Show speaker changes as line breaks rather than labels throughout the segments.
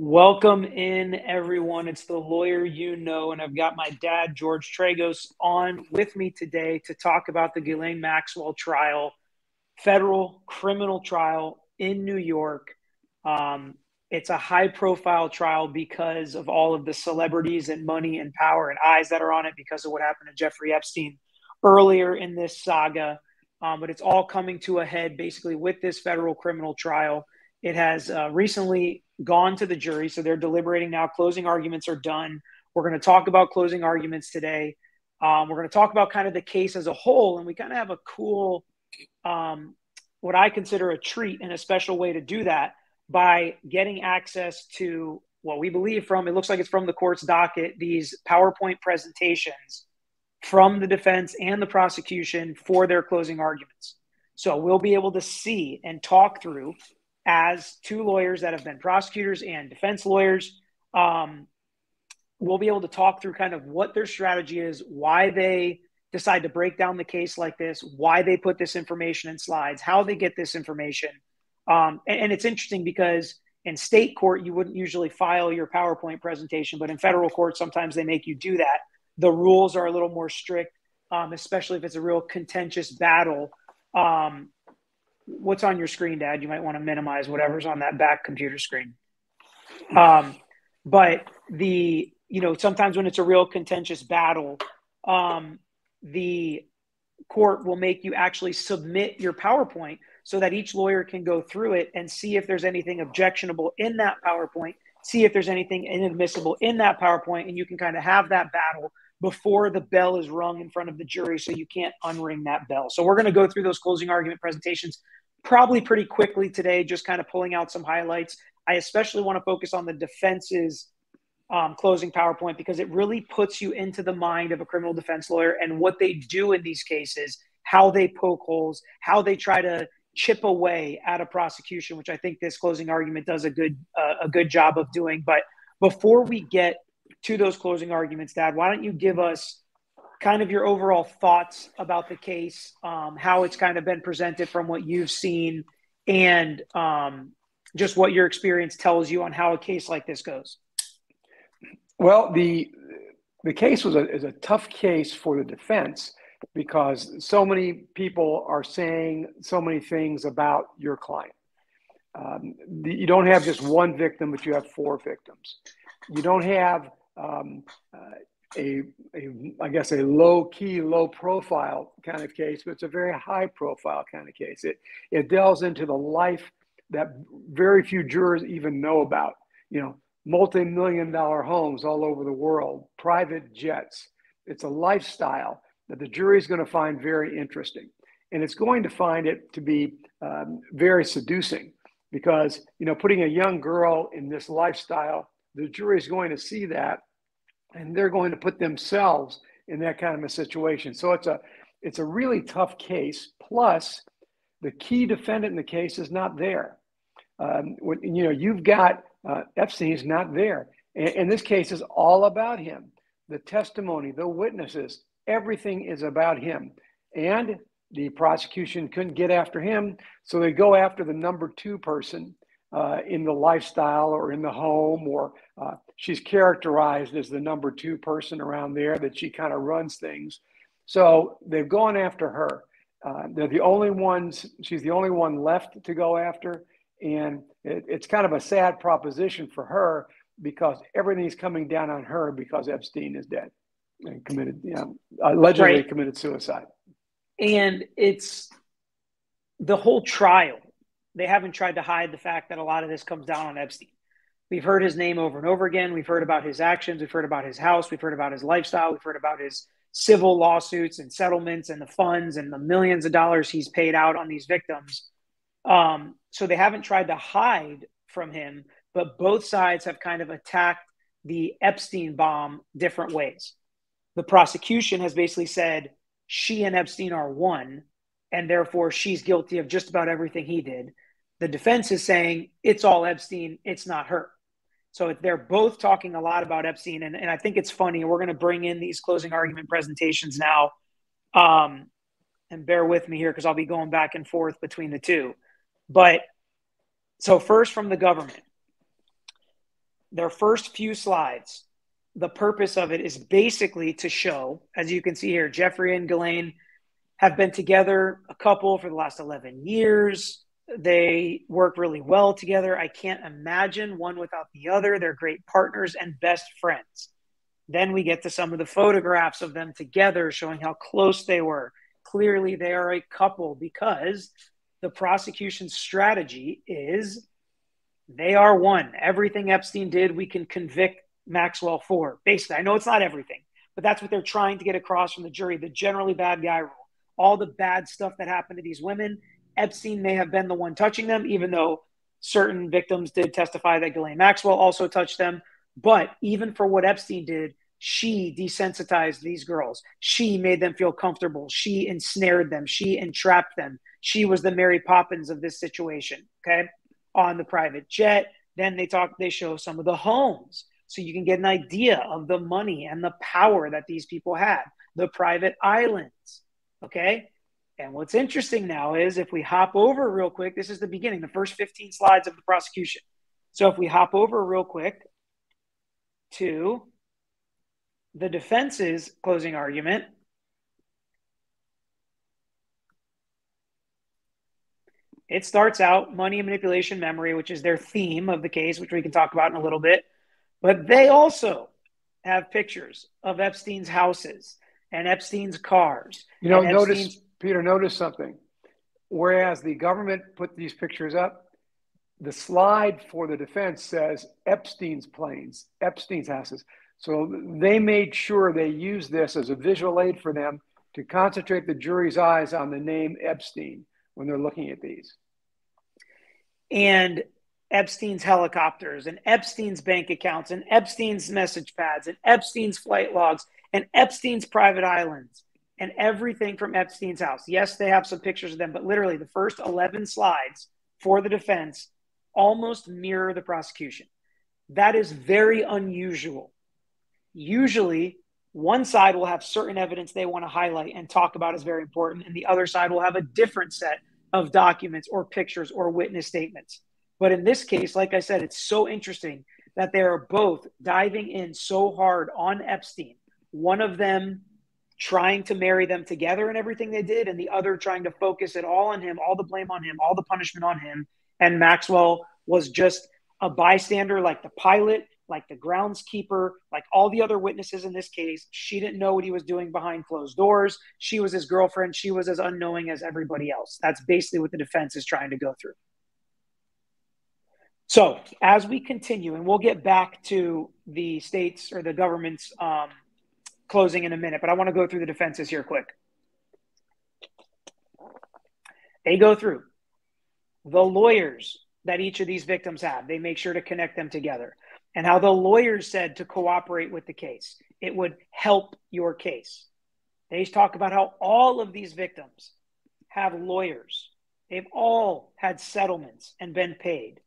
Welcome in, everyone. It's the lawyer you know, and I've got my dad, George Tragos, on with me today to talk about the Ghislaine Maxwell trial, federal criminal trial in New York. Um, it's a high profile trial because of all of the celebrities and money and power and eyes that are on it because of what happened to Jeffrey Epstein earlier in this saga. Um, but it's all coming to a head basically with this federal criminal trial. It has uh, recently gone to the jury, so they're deliberating now. Closing arguments are done. We're going to talk about closing arguments today. Um, we're going to talk about kind of the case as a whole, and we kind of have a cool, um, what I consider a treat and a special way to do that by getting access to what we believe from, it looks like it's from the court's docket, these PowerPoint presentations from the defense and the prosecution for their closing arguments. So we'll be able to see and talk through as two lawyers that have been prosecutors and defense lawyers. Um, we'll be able to talk through kind of what their strategy is, why they decide to break down the case like this, why they put this information in slides, how they get this information. Um, and, and, it's interesting because in state court, you wouldn't usually file your PowerPoint presentation, but in federal court, sometimes they make you do that. The rules are a little more strict, um, especially if it's a real contentious battle. Um, what's on your screen, Dad? You might want to minimize whatever's on that back computer screen. Um, but the you know sometimes when it's a real contentious battle, um, the court will make you actually submit your PowerPoint so that each lawyer can go through it and see if there's anything objectionable in that PowerPoint, see if there's anything inadmissible in that PowerPoint, and you can kind of have that battle before the bell is rung in front of the jury so you can't unring that bell. So we're going to go through those closing argument presentations probably pretty quickly today, just kind of pulling out some highlights. I especially want to focus on the defense's um, closing PowerPoint because it really puts you into the mind of a criminal defense lawyer and what they do in these cases, how they poke holes, how they try to chip away at a prosecution, which I think this closing argument does a good uh, a good job of doing. But before we get to those closing arguments, Dad, why don't you give us kind of your overall thoughts about the case, um, how it's kind of been presented from what you've seen, and um, just what your experience tells you on how a case like this goes.
Well, the the case was a, is a tough case for the defense because so many people are saying so many things about your client. Um, the, you don't have just one victim, but you have four victims. You don't have um, a, a I guess a low key, low profile kind of case, but it's a very high profile kind of case. It it delves into the life that very few jurors even know about. You know, multi-million dollar homes all over the world, private jets. It's a lifestyle that the jury is going to find very interesting, and it's going to find it to be um, very seducing because you know putting a young girl in this lifestyle, the jury is going to see that and they're going to put themselves in that kind of a situation. So it's a it's a really tough case. Plus, the key defendant in the case is not there. Um, when, you know, you've got uh, Epstein's not there, and, and this case is all about him. The testimony, the witnesses, everything is about him, and the prosecution couldn't get after him, so they go after the number two person uh, in the lifestyle or in the home, or uh, she's characterized as the number two person around there, that she kind of runs things. So they've gone after her. Uh, they're the only ones, she's the only one left to go after. And it, it's kind of a sad proposition for her because everything's coming down on her because Epstein is dead and committed, you know, allegedly right. committed suicide.
And it's the whole trial they haven't tried to hide the fact that a lot of this comes down on Epstein. We've heard his name over and over again. We've heard about his actions. We've heard about his house. We've heard about his lifestyle. We've heard about his civil lawsuits and settlements and the funds and the millions of dollars he's paid out on these victims. Um, so they haven't tried to hide from him, but both sides have kind of attacked the Epstein bomb different ways. The prosecution has basically said she and Epstein are one, and therefore she's guilty of just about everything he did the defense is saying it's all Epstein, it's not her. So if they're both talking a lot about Epstein, and, and I think it's funny. We're going to bring in these closing argument presentations now, um, and bear with me here because I'll be going back and forth between the two. But so first from the government, their first few slides, the purpose of it is basically to show, as you can see here, Jeffrey and Ghislaine have been together a couple for the last 11 years. They work really well together. I can't imagine one without the other. They're great partners and best friends. Then we get to some of the photographs of them together showing how close they were. Clearly, they are a couple because the prosecution's strategy is they are one. Everything Epstein did, we can convict Maxwell for. Basically, I know it's not everything, but that's what they're trying to get across from the jury the generally bad guy rule. All the bad stuff that happened to these women, Epstein may have been the one touching them, even though certain victims did testify that Ghislaine Maxwell also touched them. But even for what Epstein did, she desensitized these girls. She made them feel comfortable. She ensnared them. She entrapped them. She was the Mary Poppins of this situation. Okay. On the private jet. Then they talk, they show some of the homes so you can get an idea of the money and the power that these people had, the private islands. Okay. And what's interesting now is if we hop over real quick, this is the beginning, the first 15 slides of the prosecution. So if we hop over real quick to the defense's closing argument, it starts out money and manipulation memory, which is their theme of the case, which we can talk about in a little bit. But they also have pictures of Epstein's houses and Epstein's cars.
You know, notice, Peter, notice something. Whereas the government put these pictures up, the slide for the defense says Epstein's planes, Epstein's houses. So they made sure they used this as a visual aid for them to concentrate the jury's eyes on the name Epstein when they're looking at these.
And Epstein's helicopters and Epstein's bank accounts and Epstein's message pads and Epstein's flight logs and Epstein's private islands and everything from Epstein's house. Yes, they have some pictures of them, but literally the first 11 slides for the defense almost mirror the prosecution. That is very unusual. Usually, one side will have certain evidence they want to highlight and talk about as very important, and the other side will have a different set of documents or pictures or witness statements. But in this case, like I said, it's so interesting that they are both diving in so hard on Epstein. One of them trying to marry them together and everything they did, and the other trying to focus it all on him, all the blame on him, all the punishment on him. And Maxwell was just a bystander, like the pilot, like the groundskeeper, like all the other witnesses in this case. She didn't know what he was doing behind closed doors. She was his girlfriend. She was as unknowing as everybody else. That's basically what the defense is trying to go through. So as we continue, and we'll get back to the states or the government's um, closing in a minute, but I want to go through the defenses here quick. They go through the lawyers that each of these victims have. They make sure to connect them together. And how the lawyers said to cooperate with the case, it would help your case. They talk about how all of these victims have lawyers. They've all had settlements and been paid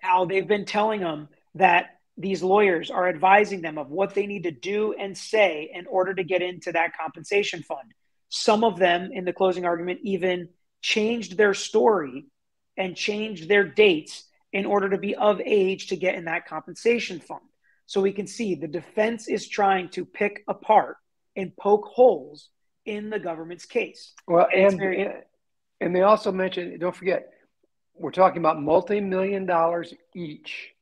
how they've been telling them that these lawyers are advising them of what they need to do and say in order to get into that compensation fund. Some of them in the closing argument even changed their story and changed their dates in order to be of age to get in that compensation fund. So we can see the defense is trying to pick apart and poke holes in the government's case.
Well, and, and, very- and they also mentioned, don't forget, we're talking about multi-million dollars each.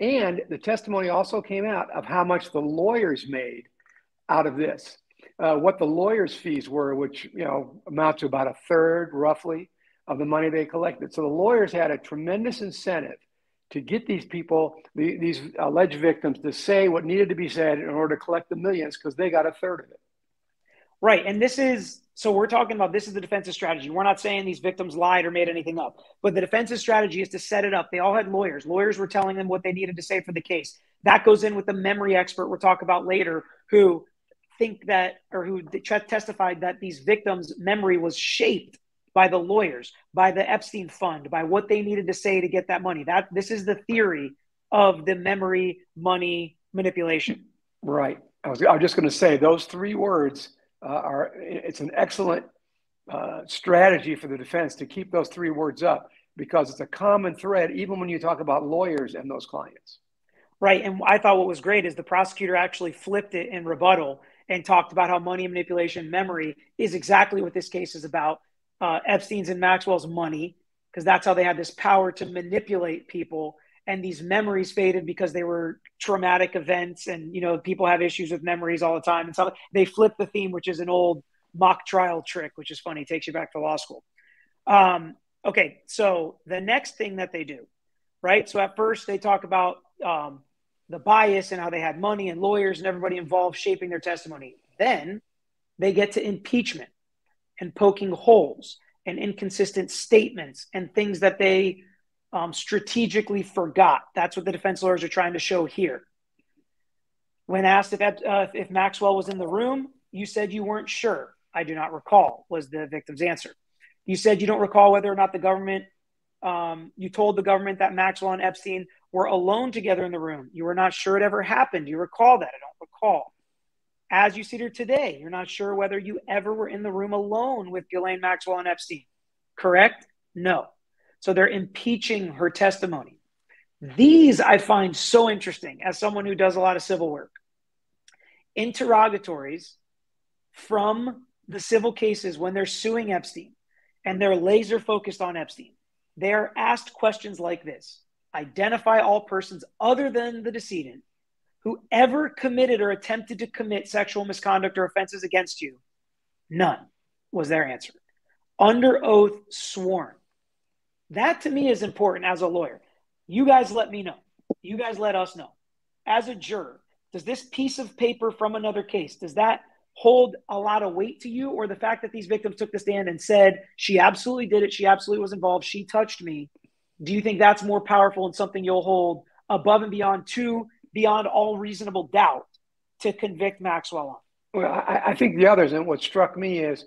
And the testimony also came out of how much the lawyers made out of this, uh, what the lawyers' fees were, which you know amount to about a third, roughly, of the money they collected. So the lawyers had a tremendous incentive to get these people, the, these alleged victims, to say what needed to be said in order to collect the millions because they got a third of it.
Right, and this is so we're talking about this is the defensive strategy. We're not saying these victims lied or made anything up, but the defensive strategy is to set it up. They all had lawyers. Lawyers were telling them what they needed to say for the case. That goes in with the memory expert we'll talk about later, who think that or who testified that these victims' memory was shaped by the lawyers, by the Epstein fund, by what they needed to say to get that money. That this is the theory of the memory money manipulation.
Right. I was, I was just going to say those three words are it's an excellent uh, strategy for the defense to keep those three words up because it's a common thread, even when you talk about lawyers and those clients.
Right. And I thought what was great is the prosecutor actually flipped it in rebuttal and talked about how money manipulation memory is exactly what this case is about. Uh, Epstein's and Maxwell's money, because that's how they had this power to manipulate people. And these memories faded because they were traumatic events. And, you know, people have issues with memories all the time. And so they flip the theme, which is an old mock trial trick, which is funny, takes you back to law school. Um, okay. So the next thing that they do, right? So at first they talk about um, the bias and how they had money and lawyers and everybody involved shaping their testimony. Then they get to impeachment and poking holes and inconsistent statements and things that they um, strategically forgot. That's what the defense lawyers are trying to show here. When asked if, uh, if Maxwell was in the room, you said you weren't sure. I do not recall, was the victim's answer. You said you don't recall whether or not the government, um, you told the government that Maxwell and Epstein were alone together in the room. You were not sure it ever happened. You recall that? I don't recall. As you sit here today, you're not sure whether you ever were in the room alone with Ghislaine Maxwell and Epstein. Correct? No. So they're impeaching her testimony. These I find so interesting as someone who does a lot of civil work. Interrogatories from the civil cases when they're suing Epstein and they're laser focused on Epstein. They are asked questions like this identify all persons other than the decedent who ever committed or attempted to commit sexual misconduct or offenses against you. None was their answer. Under oath, sworn. That to me is important as a lawyer. You guys let me know. You guys let us know. As a juror, does this piece of paper from another case, does that hold a lot of weight to you or the fact that these victims took the stand and said she absolutely did it she absolutely was involved she touched me do you think that's more powerful and something you'll hold above and beyond two, beyond all reasonable doubt to convict Maxwell
on? Well, I, I think the others, and what struck me is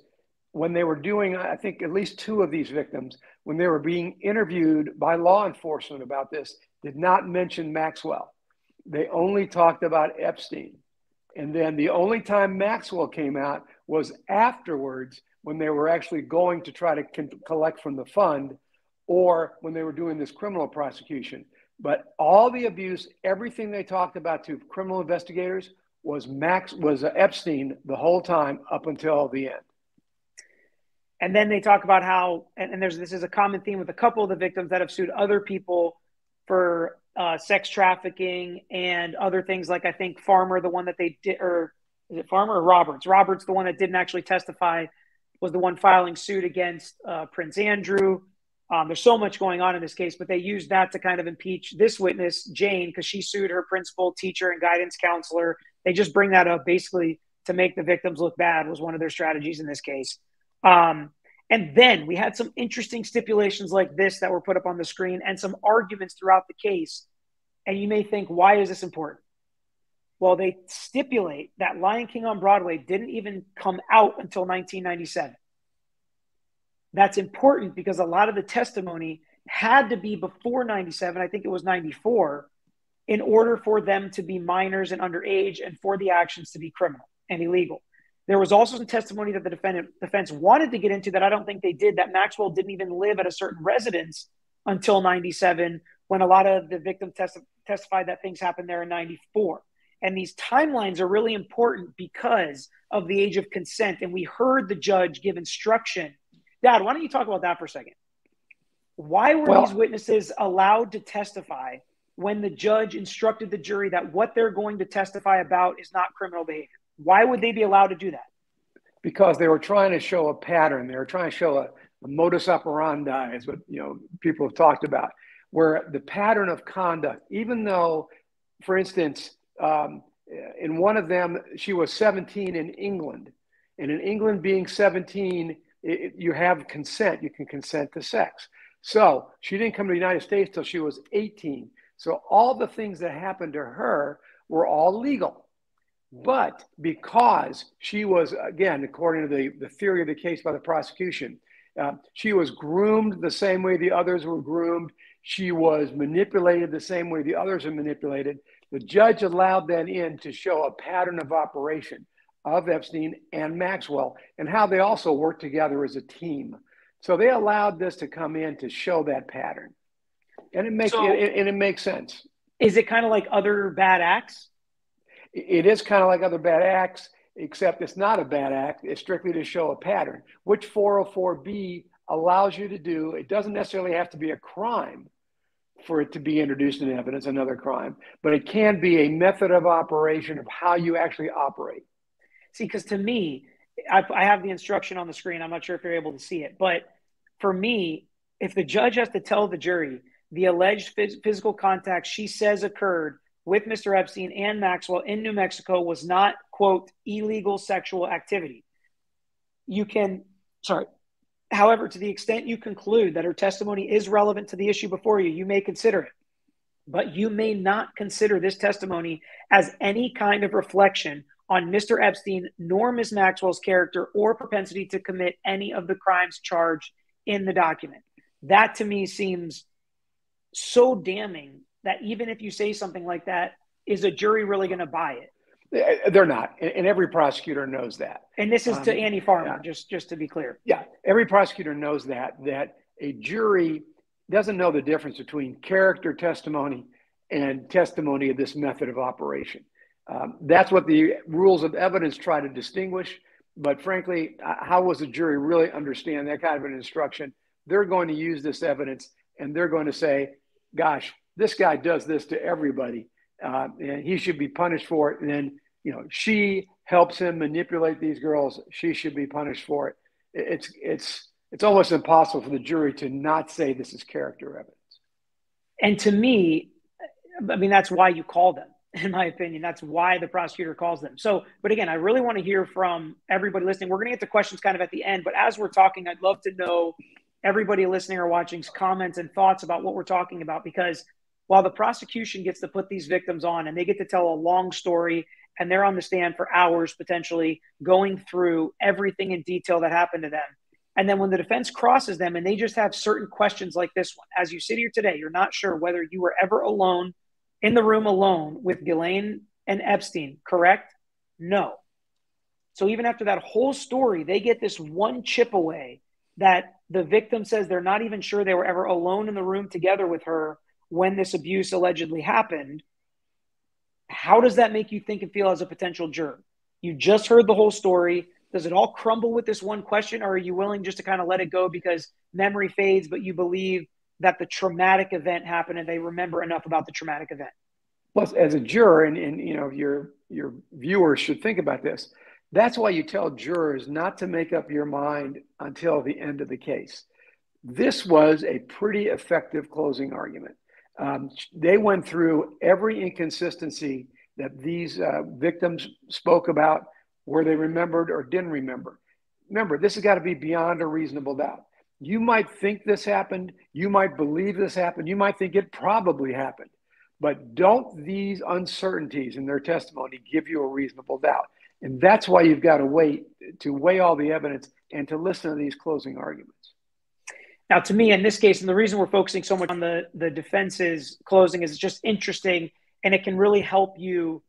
when they were doing, I think at least two of these victims, when they were being interviewed by law enforcement about this, did not mention Maxwell. They only talked about Epstein. And then the only time Maxwell came out was afterwards when they were actually going to try to collect from the fund or when they were doing this criminal prosecution. But all the abuse, everything they talked about to criminal investigators was Max was Epstein the whole time up until the end.
And then they talk about how, and, and there's this is a common theme with a couple of the victims that have sued other people for uh, sex trafficking and other things like I think Farmer, the one that they did, or is it Farmer or Roberts? Roberts, the one that didn't actually testify, was the one filing suit against uh, Prince Andrew. Um, there's so much going on in this case, but they used that to kind of impeach this witness, Jane, because she sued her principal, teacher, and guidance counselor. They just bring that up basically to make the victims look bad, was one of their strategies in this case. Um, and then we had some interesting stipulations like this that were put up on the screen and some arguments throughout the case. And you may think, why is this important? Well, they stipulate that Lion King on Broadway didn't even come out until 1997 that's important because a lot of the testimony had to be before 97 i think it was 94 in order for them to be minors and underage and for the actions to be criminal and illegal there was also some testimony that the defendant defense wanted to get into that i don't think they did that maxwell didn't even live at a certain residence until 97 when a lot of the victims testi- testified that things happened there in 94 and these timelines are really important because of the age of consent and we heard the judge give instruction Dad, why don't you talk about that for a second? Why were well, these witnesses allowed to testify when the judge instructed the jury that what they're going to testify about is not criminal behavior? Why would they be allowed to do that?
Because they were trying to show a pattern. They were trying to show a, a modus operandi, is what you know people have talked about, where the pattern of conduct, even though, for instance, um, in one of them she was 17 in England, and in England being 17 it, you have consent. You can consent to sex. So she didn't come to the United States till she was 18. So all the things that happened to her were all legal. But because she was, again, according to the, the theory of the case by the prosecution, uh, she was groomed the same way the others were groomed. She was manipulated the same way the others are manipulated. The judge allowed that in to show a pattern of operation of Epstein and Maxwell and how they also work together as a team. So they allowed this to come in to show that pattern. And it makes so, it, and it makes sense.
Is it kind of like other bad acts?
It is kind of like other bad acts, except it's not a bad act. It's strictly to show a pattern, which 404B allows you to do. It doesn't necessarily have to be a crime for it to be introduced in evidence, another crime, but it can be a method of operation of how you actually operate.
See, because to me, I, I have the instruction on the screen. I'm not sure if you're able to see it, but for me, if the judge has to tell the jury the alleged phys- physical contact she says occurred with Mr. Epstein and Maxwell in New Mexico was not, quote, illegal sexual activity. You can, sorry, however, to the extent you conclude that her testimony is relevant to the issue before you, you may consider it. But you may not consider this testimony as any kind of reflection on Mr. Epstein nor Ms. Maxwell's character or propensity to commit any of the crimes charged in the document. That to me seems so damning that even if you say something like that, is a jury really going to buy
it? They're not, and every prosecutor knows that.
And this is to um, Annie Farmer, yeah. just just to be clear.
Yeah, every prosecutor knows that that a jury doesn't know the difference between character testimony and testimony of this method of operation. Um, that's what the rules of evidence try to distinguish. But frankly, how was a jury really understand that kind of an instruction? They're going to use this evidence and they're going to say, gosh, this guy does this to everybody uh, and he should be punished for it. And then, you know, she helps him manipulate these girls. She should be punished for it. It's, it's, it's almost impossible for the jury to not say this is character evidence.
And to me, I mean, that's why you call them in my opinion. That's why the prosecutor calls them. So, but again, I really want to hear from everybody listening. We're going to get to questions kind of at the end, but as we're talking, I'd love to know everybody listening or watching's comments and thoughts about what we're talking about because while the prosecution gets to put these victims on and they get to tell a long story and they're on the stand for hours potentially going through everything in detail that happened to them. And then when the defense crosses them and they just have certain questions like this one, as you sit here today, you're not sure whether you were ever alone in the room alone with Ghislaine and Epstein, correct? No. So even after that whole story, they get this one chip away that the victim says they're not even sure they were ever alone in the room together with her when this abuse allegedly happened. How does that make you think and feel as a potential juror? You just heard the whole story. Does it all crumble with this one question, or are you willing just to kind of let it go because memory fades, but you believe that the traumatic event happened and they remember enough about the traumatic event.
Plus, as a juror, and, and you know, your your viewers should think about this. That's why you tell jurors not to make up your mind until the end of the case. This was a pretty effective closing argument. Um, they went through every inconsistency that these uh, victims spoke about, where they remembered or didn't remember. Remember, this has got to be beyond a reasonable doubt. You might think this happened. You might believe this happened. You might think it probably happened. But don't these uncertainties in their testimony give you a reasonable doubt? And that's why you've got to wait to weigh all the evidence and to listen to these closing arguments.
Now, to me, in this case, and the reason we're focusing so much on the, the defense's closing is it's just interesting and it can really help you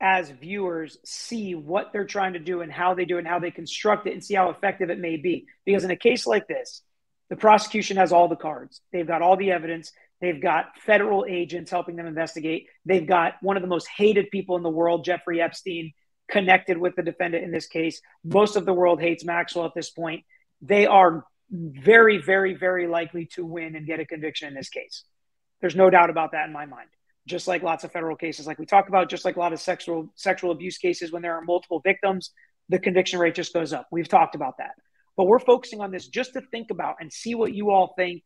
as viewers see what they're trying to do and how they do and how they construct it and see how effective it may be. Because in a case like this, the prosecution has all the cards. They've got all the evidence. They've got federal agents helping them investigate. They've got one of the most hated people in the world, Jeffrey Epstein, connected with the defendant in this case. Most of the world hates Maxwell at this point. They are very, very, very likely to win and get a conviction in this case. There's no doubt about that in my mind. Just like lots of federal cases like we talk about just like a lot of sexual sexual abuse cases when there are multiple victims the conviction rate just goes up. We've talked about that. But we're focusing on this just to think about and see what you all think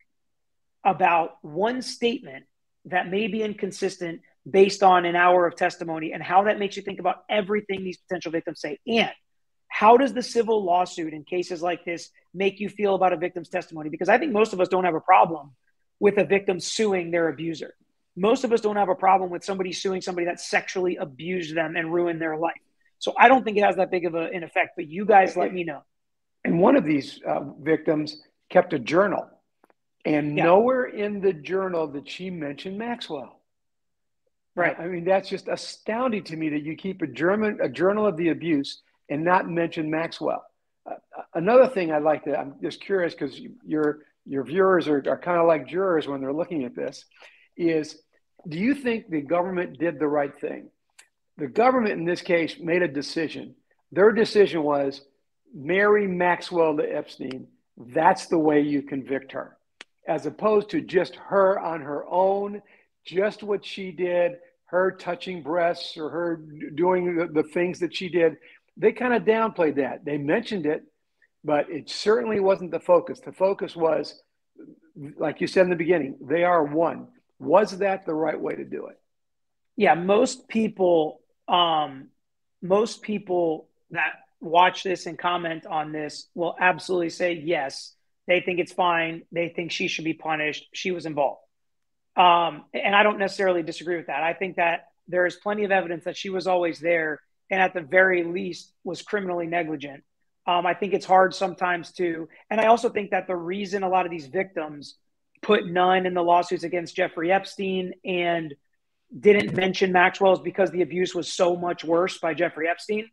about one statement that may be inconsistent based on an hour of testimony and how that makes you think about everything these potential victims say. And how does the civil lawsuit in cases like this make you feel about a victim's testimony because i think most of us don't have a problem with a victim suing their abuser most of us don't have a problem with somebody suing somebody that sexually abused them and ruined their life. So I don't think it has that big of a, an effect, but you guys let me know.
And one of these uh, victims kept a journal, and yeah. nowhere in the journal did she mention Maxwell.
Right.
I mean, that's just astounding to me that you keep a German a journal of the abuse and not mention Maxwell. Uh, another thing I'd like to, I'm just curious because your your viewers are, are kind of like jurors when they're looking at this, is do you think the government did the right thing? The government in this case made a decision. Their decision was marry Maxwell to Epstein. That's the way you convict her, as opposed to just her on her own, just what she did, her touching breasts or her doing the, the things that she did. They kind of downplayed that. They mentioned it, but it certainly wasn't the focus. The focus was, like you said in the beginning, they are one. Was that the right way to do it?
Yeah, most people, um, most people that watch this and comment on this will absolutely say yes. They think it's fine. They think she should be punished. She was involved. Um, and I don't necessarily disagree with that. I think that there is plenty of evidence that she was always there and at the very least was criminally negligent. Um, I think it's hard sometimes to, and I also think that the reason a lot of these victims put none in the lawsuits against Jeffrey Epstein and didn't mention Maxwell is because the abuse was so much worse by Jeffrey Epstein.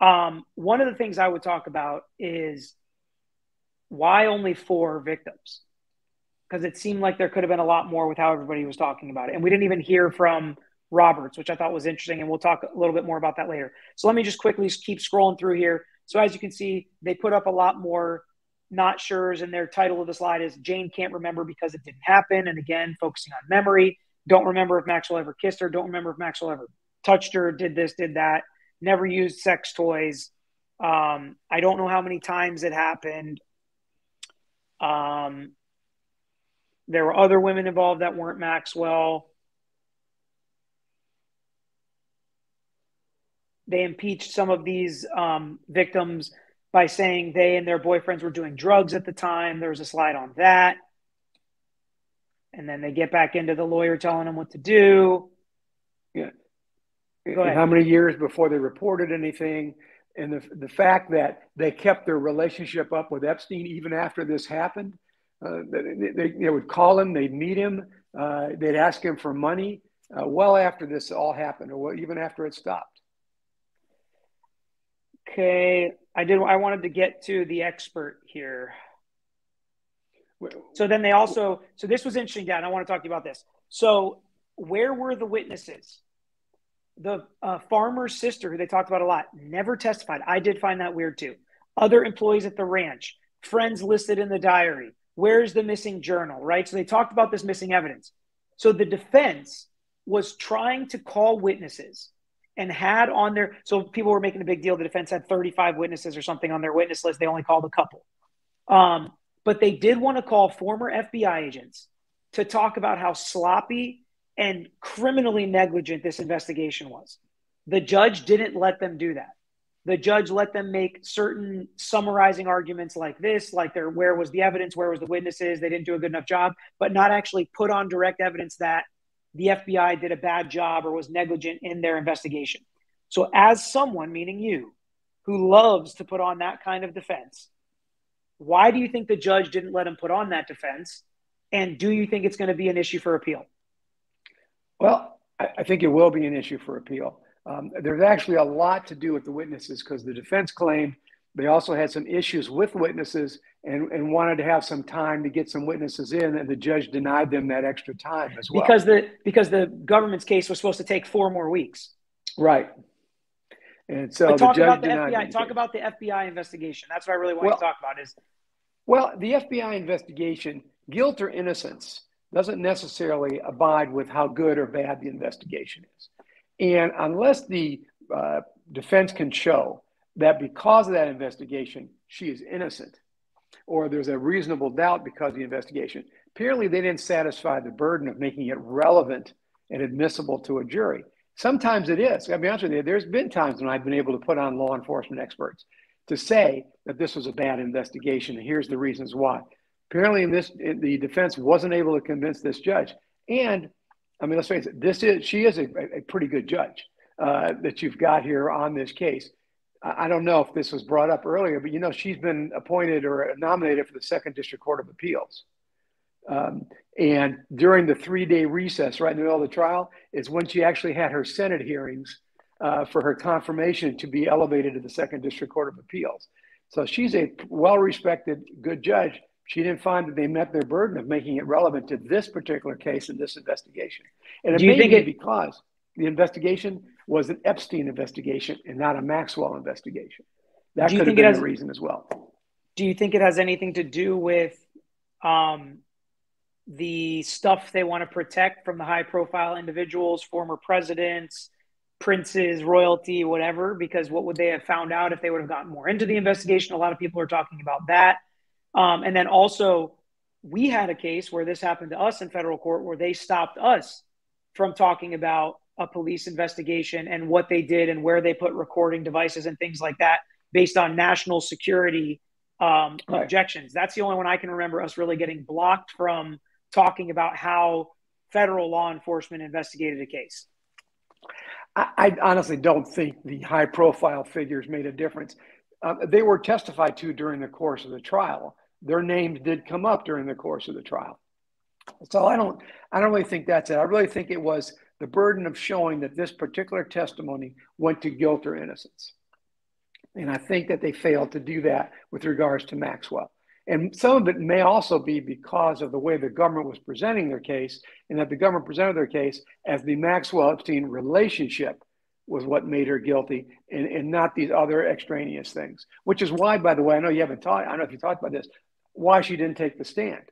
Um, one of the things I would talk about is why only four victims? Because it seemed like there could have been a lot more with how everybody was talking about it. And we didn't even hear from Roberts, which I thought was interesting. And we'll talk a little bit more about that later. So let me just quickly keep scrolling through here. So as you can see, they put up a lot more not sure's, and their title of the slide is Jane can't remember because it didn't happen. And again, focusing on memory. Don't remember if Maxwell ever kissed her. Don't remember if Maxwell ever touched her, did this, did that. Never used sex toys. Um, I don't know how many times it happened. Um, there were other women involved that weren't Maxwell. They impeached some of these um, victims by saying they and their boyfriends were doing drugs at the time. There was a slide on that. And then they get back into the lawyer telling them what to do.
Yeah. How many years before they reported anything? And the, the fact that they kept their relationship up with Epstein even after this happened. Uh, they, they, they, would call him, they'd meet him, uh, they'd ask him for money uh, well after this all happened, or even after it stopped.
Okay, I did. I wanted to get to the expert here. So then they also. So this was interesting, Dan. I want to talk to you about this. So where were the witnesses? The uh, farmer's sister, who they talked about a lot, never testified. I did find that weird too. Other employees at the ranch, friends listed in the diary. Where's the missing journal? Right. So they talked about this missing evidence. So the defense was trying to call witnesses and had on their so people were making a big deal. The defense had 35 witnesses or something on their witness list. They only called a couple. Um, but they did want to call former FBI agents to talk about how sloppy and criminally negligent this investigation was. The judge didn't let them do that. The judge let them make certain summarizing arguments like this, like there, where was the evidence, where was the witnesses, they didn't do a good enough job, but not actually put on direct evidence that the FBI did a bad job or was negligent in their investigation. So, as someone, meaning you, who loves to put on that kind of defense, why do you think the judge didn't let him put on that defense? And do you think it's going to be an issue for appeal?
Well, I think it will be an issue for appeal. Um, there's actually a lot to do with the witnesses because the defense claimed they also had some issues with witnesses and, and wanted to have some time to get some witnesses in, and the judge denied them that extra time as well.
Because the because the government's case was supposed to take four more weeks.
Right. And so
talk about the FBI. Talk about the FBI investigation. That's what I really want well, to talk about. Is
well, the FBI investigation, guilt or innocence, doesn't necessarily abide with how good or bad the investigation is, and unless the uh, defense can show that because of that investigation, she is innocent, or there's a reasonable doubt because of the investigation. Apparently, they didn't satisfy the burden of making it relevant and admissible to a jury. Sometimes it is. I'll be honest with you, there's been times when I've been able to put on law enforcement experts to say that this was a bad investigation, and here's the reasons why. Apparently, in this, in the defense wasn't able to convince this judge. And I mean, let's face it, this is she is a, a pretty good judge uh, that you've got here on this case. I don't know if this was brought up earlier, but you know, she's been appointed or nominated for the Second District Court of Appeals. Um, and during the three day recess, right in the middle of the trial, is when she actually had her Senate hearings uh, for her confirmation to be elevated to the Second District Court of Appeals. So she's a well respected, good judge. She didn't find that they met their burden of making it relevant to this particular case and this investigation. And it
Do you
may
think
be
it-
because the investigation was an Epstein investigation and not a Maxwell investigation. That
Do
could have been
has-
the reason as well.
Do you think it has anything to do with um, the stuff they want to protect from the high profile individuals, former presidents, princes, royalty, whatever? Because what would they have found out if they would have gotten more into the investigation? A lot of people are talking about that. Um, and then also, we had a case where this happened to us in federal court where they stopped us from talking about a police investigation and what they did and where they put recording devices and things like that based on national security um,
Right.
objections. That's the only one I can remember us really getting blocked from talking about how federal law enforcement investigated a case.
I, I honestly don't think the high profile figures made a difference. Uh, they were testified to during the course of the trial. Their names did come up during the course of the trial. So I don't, I don't really think that's it. I really think it was the burden of showing that this particular testimony went to guilt or innocence. And I think that they failed to do that with regards to Maxwell. And some of it may also be because of the way the government was presenting their case, and that the government presented their case as the Maxwell Epstein relationship was what made her guilty, and, and not these other extraneous things. Which is why, by the way, I know you haven't talked. I don't know if you talked about this. Why she didn't take the stand,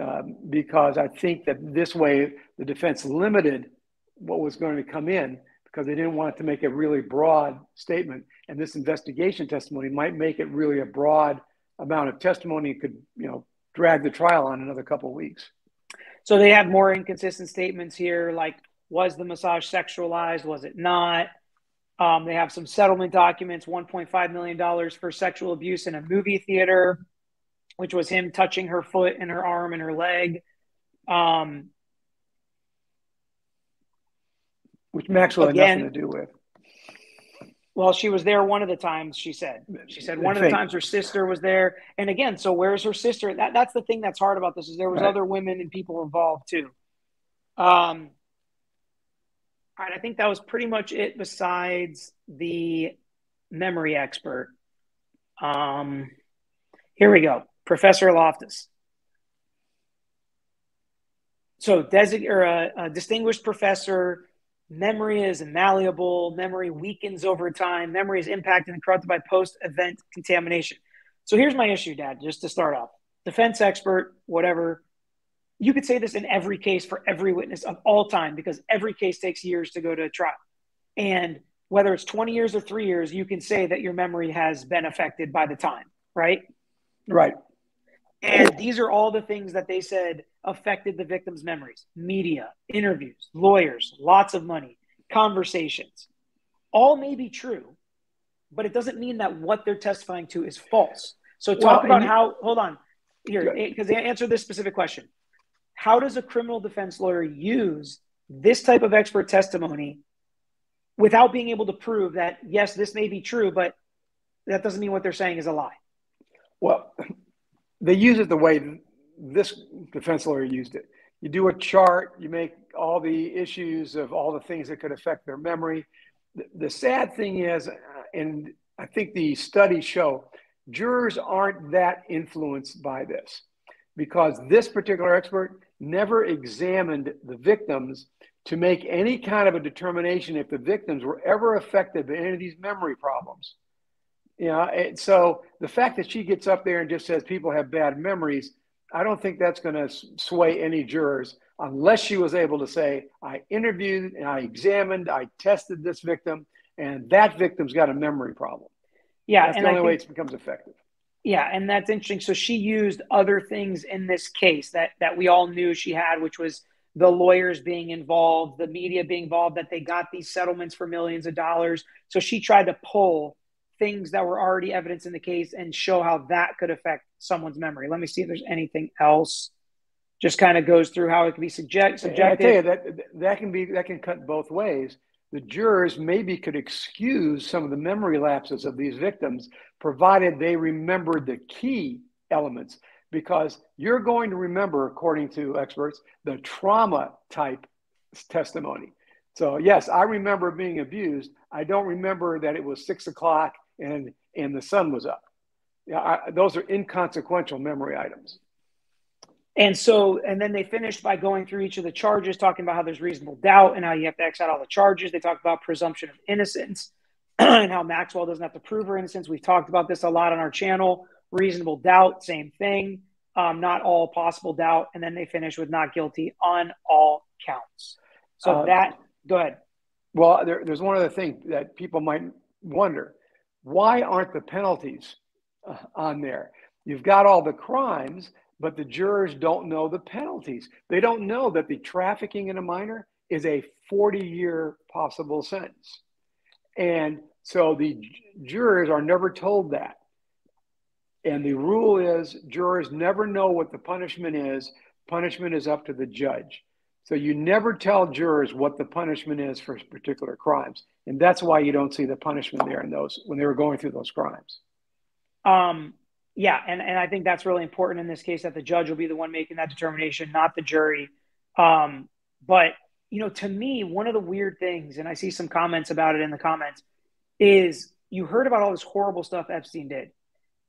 um, because I think that this way the defense limited what was going to come in because they didn't want to make a really broad statement, and this investigation testimony might make it really a broad amount of testimony and could you know drag the trial on another couple of weeks.
So they have more inconsistent statements here, like was the massage sexualized? Was it not? Um, they have some settlement documents, $1.5 million for sexual abuse in a movie theater, which was him touching her foot and her arm and her leg. Um,
Which Maxwell
Again-
had nothing to do with.
well, she was there one of the times, she said. She said one of the times her sister was there. And again, so where's her sister? That, that's the thing that's hard about this is there was
Right.
other women and people involved too. Um, all right, I think that was pretty much it besides the memory expert. Um, here we go. Professor Loftus. So, or a, a distinguished professor, memory is malleable, memory weakens over time, memory is impacted and corrupted by post event contamination. So, here's my issue, Dad, just to start off. Defense expert, whatever. You could say this in every case for every witness of all time because every case takes years to go to trial. And whether it's 20 years or three years, you can say that your memory has been affected by the time, right?
Right.
And these are all the things that they said affected the victim's memories media, interviews, lawyers, lots of money, conversations. All may be true, but it doesn't mean that what they're testifying to is false. So, talk
Well,
about
and-
how, hold on, here, because eh, they answer this specific question. How does a criminal defense lawyer use this type of expert testimony without being able to prove that, yes, this may be true, but that doesn't mean what they're saying is a lie?
Well, they use it the way this defense lawyer used it. You do a chart, you make all the issues of all the things that could affect their memory. The, the sad thing is, uh, and I think the studies show, jurors aren't that influenced by this because this particular expert never examined the victims to make any kind of a determination if the victims were ever affected by any of these memory problems. You know, and so the fact that she gets up there and just says people have bad memories, I don't think that's going to sway any jurors unless she was able to say, I interviewed and I examined, I tested this victim, and that victim's got a memory problem.
Yeah,
That's the only way it becomes effective.
yeah, and that's interesting. So she used other things in this case that that we all knew she had, which was the lawyers being involved, the media being involved, that they got these settlements for millions of dollars. So she tried to pull things that were already evidence in the case and show how that could affect someone's memory. Let me see if there's anything else. Just kind of goes through how it could be subject,
And I tell you that that can be that can cut both ways. The jurors maybe could excuse some of the memory lapses of these victims, provided they remembered the key elements. Because you're going to remember, according to experts, the trauma type testimony. So yes, I remember being abused. I don't remember that it was six o'clock and and the sun was up. Yeah, I, those are inconsequential memory items.
And so, and then they finished by going through each of the charges, talking about how there's reasonable doubt and how you have to X out all the charges. They talked about presumption of innocence and how Maxwell doesn't have to prove her innocence. We've talked about this a lot on our channel. Reasonable doubt, same thing. Um, not all possible doubt. And then they finish with not guilty on all counts. So uh, that, go ahead.
Well, there, there's one other thing that people might wonder why aren't the penalties uh, on there? You've got all the crimes but the jurors don't know the penalties. They don't know that the trafficking in a minor is a 40 year possible sentence. And so the jurors are never told that. And the rule is jurors never know what the punishment is. Punishment is up to the judge. So you never tell jurors what the punishment is for particular crimes. And that's why you don't see the punishment there in those when they were going through those crimes.
Um, yeah, and, and I think that's really important in this case that the judge will be the one making that determination, not the jury. Um, but you know, to me, one of the weird things, and I see some comments about it in the comments, is you heard about all this horrible stuff Epstein did,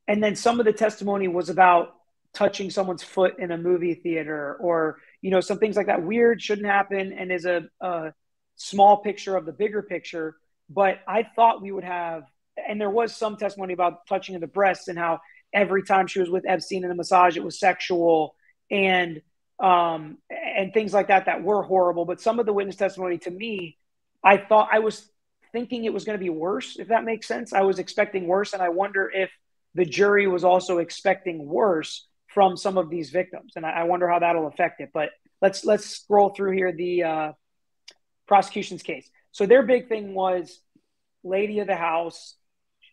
and then some of the testimony was about touching someone's foot in a movie theater, or you know, some things like that. Weird shouldn't happen, and is a, a small picture of the bigger picture. But I thought we would have, and there was some testimony about touching of the breasts and how every time she was with Epstein in a massage, it was sexual and um, and things like that that were horrible. But some of the witness testimony to me, I thought I was thinking it was going to be worse, if that makes sense. I was expecting worse, and I wonder if the jury was also expecting worse from some of these victims, and I, I wonder how that'll affect it. But let's let's scroll through here the uh, prosecution's case. So their big thing was lady of the house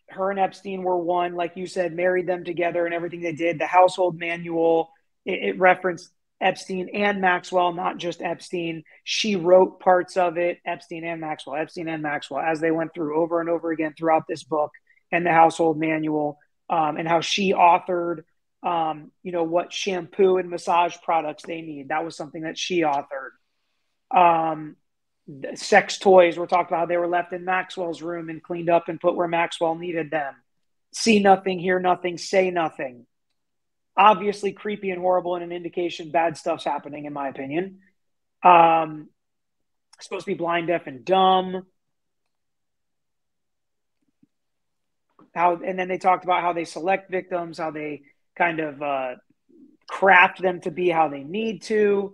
her and Epstein were one, like you said, married them together and everything they did. The household manual, it, it, referenced Epstein and Maxwell, not just Epstein. She wrote parts of it, Epstein and Maxwell, Epstein and Maxwell, as they went through over and over again throughout this book and the household manual, um, and how she authored, um, you know, what shampoo and massage products they need. That was something that she authored. Um, sex toys were talked about how they were left in Maxwell's room and cleaned up and put where Maxwell needed them. See nothing, hear nothing, say nothing. Obviously creepy and horrible and an indication bad stuff's happening, in my opinion. Um, supposed to be blind, deaf, and dumb. How and then they talked about how they select victims, how they kind of uh, craft them to be how they need to.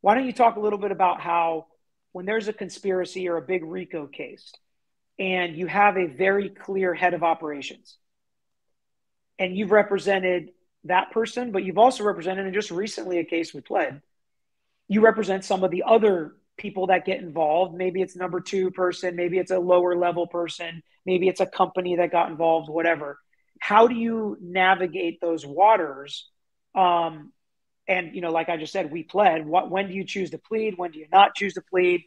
Why don't you talk a little bit about how when there's a conspiracy or a big RICO case and you have a very clear head of operations and you've represented that person, but you've also represented, and just recently a case we pled, you represent some of the other people that get involved. Maybe it's number two person, maybe it's a lower level person, maybe it's a company that got involved, whatever. How do you navigate those waters um, and you know, like I just said, we pled. What when do you choose to plead? When do you not choose to plead?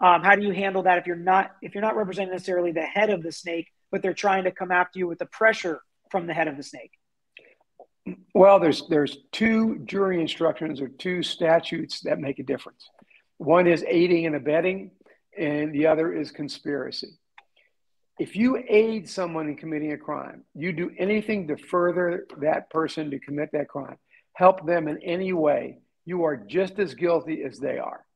Um, how do you handle that if you're not if you're not representing necessarily the head of the snake, but they're trying to come after you with the pressure from the head of the snake?
Well, there's there's two jury instructions or two statutes that make a difference. One is aiding and abetting, and the other is conspiracy. If you aid someone in committing a crime, you do anything to further that person to commit that crime help them in any way, you are just as guilty as they are.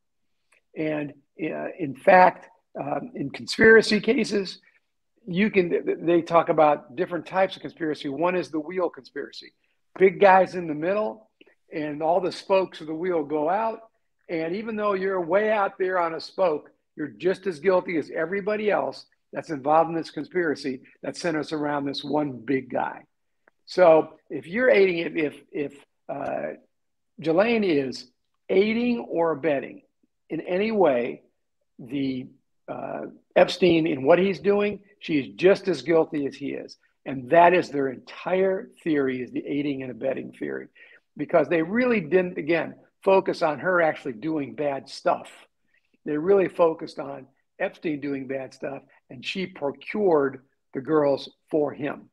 And uh, in fact, um, in conspiracy cases, you can they talk about different types of conspiracy. One is the wheel conspiracy. Big guys in the middle, and all the spokes of the wheel go out. And even though you're way out there on a spoke, you're just as guilty as everybody else that's involved in this conspiracy that centers around this one big guy. So if you're aiding it, if if uh, Ghislaine is aiding or abetting in any way the uh, Epstein in what he's doing. She is just as guilty as he is. And that is their entire theory is the aiding and abetting theory because they really didn't, again, focus on her actually doing bad stuff. They really focused on Epstein doing bad stuff and she procured the girls for him.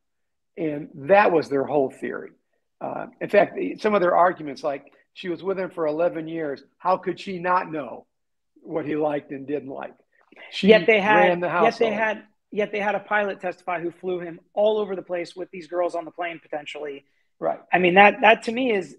And that was their whole theory. Uh, in fact, some of their arguments, like she was with him for 11 years, how could she not know what he liked and didn't like?
She yet they had, the yet they had, Yet they had a pilot testify who flew him all over the place with these girls on the plane potentially.
Right.
I mean that that to me is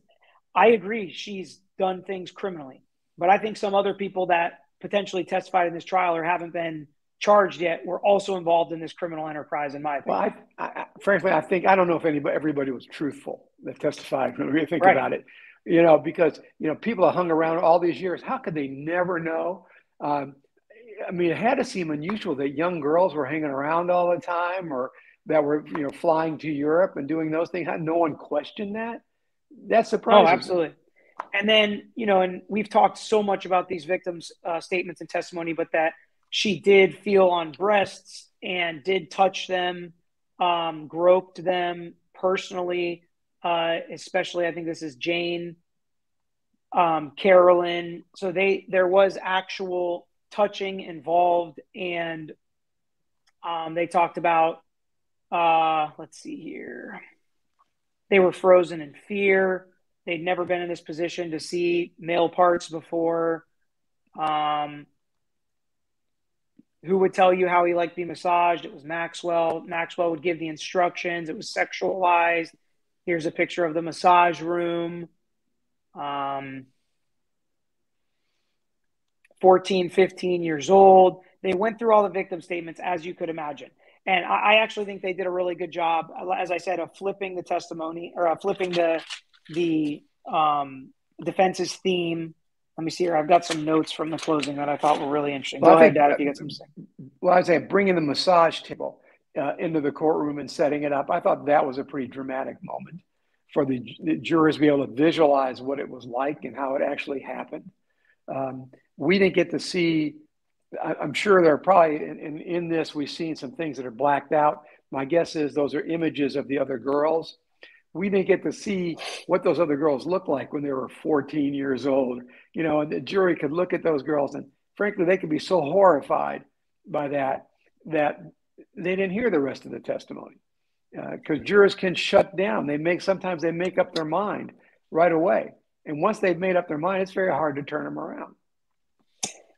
I agree she's done things criminally. But I think some other people that potentially testified in this trial or haven't been charged yet were also involved in this criminal enterprise, in my opinion.
Well, I, I, frankly, I think I don't know if anybody, everybody was truthful that testified. When we think right. about it, you know, because you know people have hung around all these years. How could they never know? Um, I mean, it had to seem unusual that young girls were hanging around all the time, or that were you know flying to Europe and doing those things. No one questioned that? That's surprising.
Oh, absolutely. And then, you know, and we've talked so much about these victims' uh, statements and testimony, but that she did feel on breasts and did touch them, um, groped them personally, uh, especially I think this is Jane, um, Carolyn. So they there was actual touching involved, and um, they talked about. Uh, let's see here. They were frozen in fear. They'd never been in this position to see male parts before. Um, who would tell you how he liked to be massaged? It was Maxwell. Maxwell would give the instructions. It was sexualized. Here's a picture of the massage room. Um, 14, 15 years old. They went through all the victim statements as you could imagine. And I, I actually think they did a really good job, as I said, of flipping the testimony or uh, flipping the the um, defense's theme. Let me see here. I've got some notes from the closing that I thought were really interesting. Well, Go ahead, Dad, if you get some.
Well, I was saying bringing the massage table uh, into the courtroom and setting it up. I thought that was a pretty dramatic moment for the, the jurors to be able to visualize what it was like and how it actually happened. Um, we didn't get to see. I, am sure there are probably in, in, in this we've seen some things that are blacked out. My guess is those are images of the other girls we didn't get to see what those other girls looked like when they were 14 years old. You know, and the jury could look at those girls and frankly, they could be so horrified by that that they didn't hear the rest of the testimony because uh, jurors can shut down. They make sometimes they make up their mind right away, and once they've made up their mind, it's very hard to turn them around.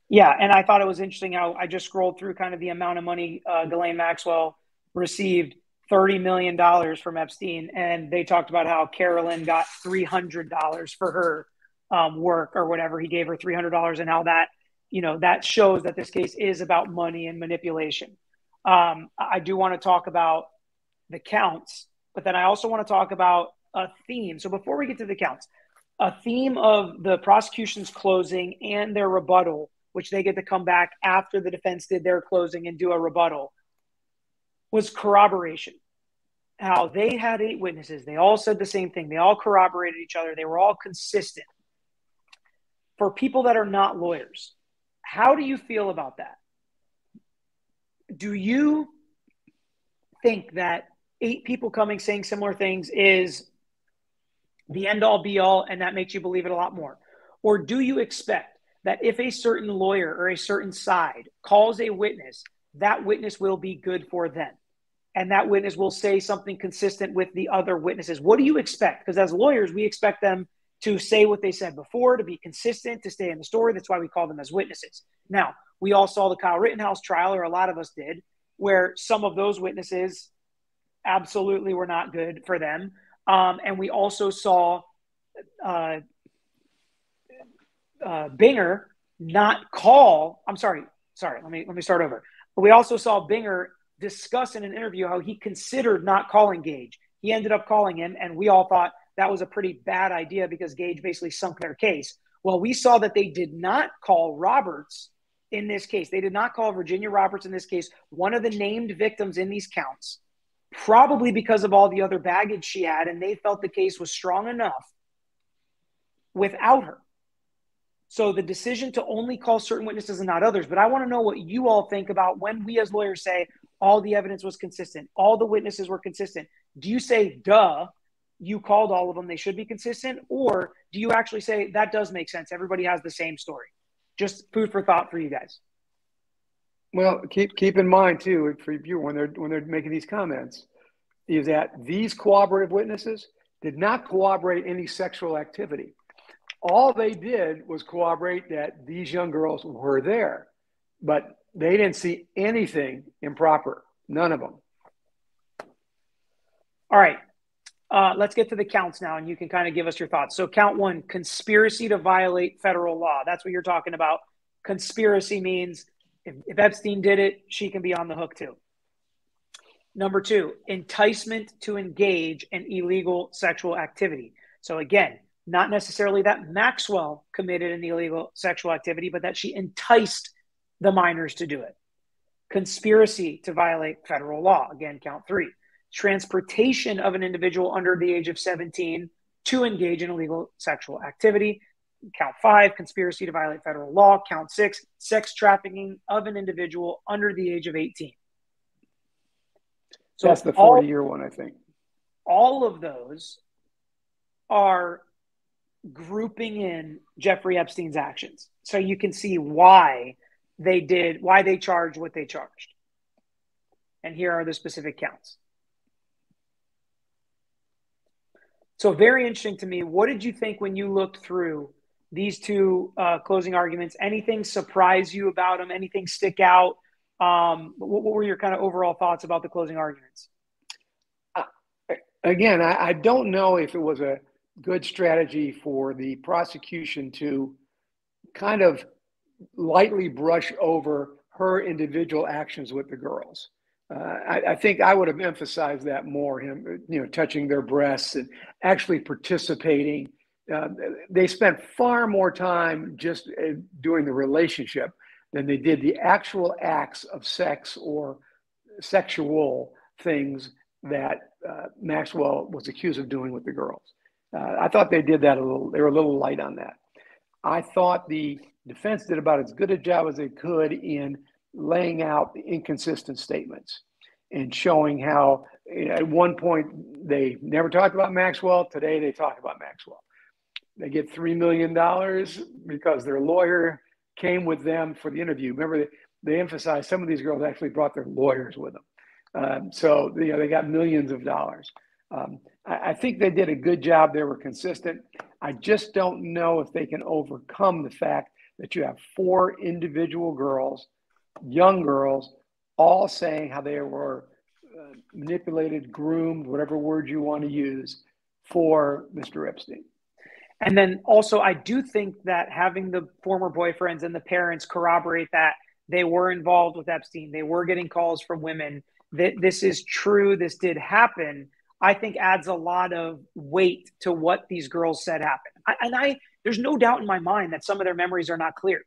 Yeah, and I thought it was interesting how I just scrolled through kind of the amount of money uh, Ghislaine Maxwell received $30 million from Epstein. And they talked about how Carolyn got $300 for her um, work or whatever. He gave her $300 and how that, you know, that shows that this case is about money and manipulation. Um, I do want to talk about the counts, but then I also want to talk about a theme. So before we get to the counts, a theme of the prosecution's closing and their rebuttal, which they get to come back after the defense did their closing and do a rebuttal was corroboration. How they had eight witnesses. They all said the same thing. They all corroborated each other. They were all consistent. For people that are not lawyers, how do you feel about that? Do you think that eight people coming saying similar things is the end all be all and that makes you believe it a lot more? Or do you expect that if a certain lawyer or a certain side calls a witness that witness will be good for them. And that witness will say something consistent with the other witnesses. What do you expect? Because as lawyers, we expect them to say what they said before, to be consistent, to stay in the story. That's why we call them as witnesses. Now, we all saw the Kyle Rittenhouse trial, or a lot of us did, where some of those witnesses absolutely were not good for them. Um, and we also saw uh, uh, Binger not call. I'm sorry, sorry. Let me let me start over. But we also saw Binger discuss in an interview how he considered not calling Gaige. He ended up calling him, and we all thought that was a pretty bad idea because Gaige basically sunk their case. Well, we saw that they did not call Roberts in this case. They did not call Virginia Roberts in this case, one of the named victims in these counts, probably because of all the other baggage she had, and they felt the case was strong enough without her. So the decision to only call certain witnesses and not others. But I want to know what you all think about when we as lawyers say all the evidence was consistent, all the witnesses were consistent. Do you say, duh, you called all of them, they should be consistent? Or do you actually say that does make sense? Everybody has the same story. Just food for thought for you guys.
Well, keep keep in mind too for you when they're when they're making these comments, is that these cooperative witnesses did not corroborate any sexual activity all they did was corroborate that these young girls were there, but they didn't see anything improper None of them.
All right. Uh, let's get to the counts now, and you can kind of give us your thoughts. So, count one conspiracy to violate federal law. That's what you're talking about. Conspiracy means if, if Epstein did it, she can be on the hook too. Number two, enticement to engage in illegal sexual activity. So, again, not necessarily that Maxwell committed an illegal sexual activity, but that she enticed the minors to do it. Conspiracy to violate federal law. Again, count three transportation of an individual under the age of 17 to engage in illegal sexual activity. Count five, conspiracy to violate federal law. Count six, sex trafficking of an individual under the age of 18.
So that's the 40 year one, I think.
All of those are grouping in Jeffrey Epstein's actions. So you can see why they did, why they charged what they charged. And here are the specific counts. So very interesting to me. What did you think when you looked through these two uh, closing arguments? Anything surprise you about them? Anything stick out? Um, what, what, were your kind of overall thoughts about the closing arguments?
Uh, again, I, I don't know if it was a good strategy for the prosecution to kind of lightly brush over her individual actions with the girls. Uh, I, I, think I would have emphasized that more. Him, you know, touching their breasts and actually participating. Uh, they spent far more time just uh, doing the relationship than they did the actual acts of sex or sexual things that uh, Maxwell was accused of doing with the girls. Uh, I thought they did that a little. They were a little light on that. I thought the defense did about as good a job as they could in laying out the inconsistent statements and showing how at one point they never talked about Maxwell. Today they talk about Maxwell. They get $3 million because their lawyer came with them for the interview. Remember, they, they emphasized some of these girls actually brought their lawyers with them. Um, so, you know, they got millions of dollars. Um, I, I think they did a good job. They were consistent. I just don't know if they can overcome the fact that you have four individual girls young girls all saying how they were uh, manipulated, groomed, whatever word you want to use, for Mr. Epstein.
And then also, I do think that having the former boyfriends and the parents corroborate that they were involved with Epstein, they were getting calls from women, that this is true, this did happen, I think adds a lot of weight to what these girls said happened. I, and I, there's no doubt in my mind that some of their memories are not clear.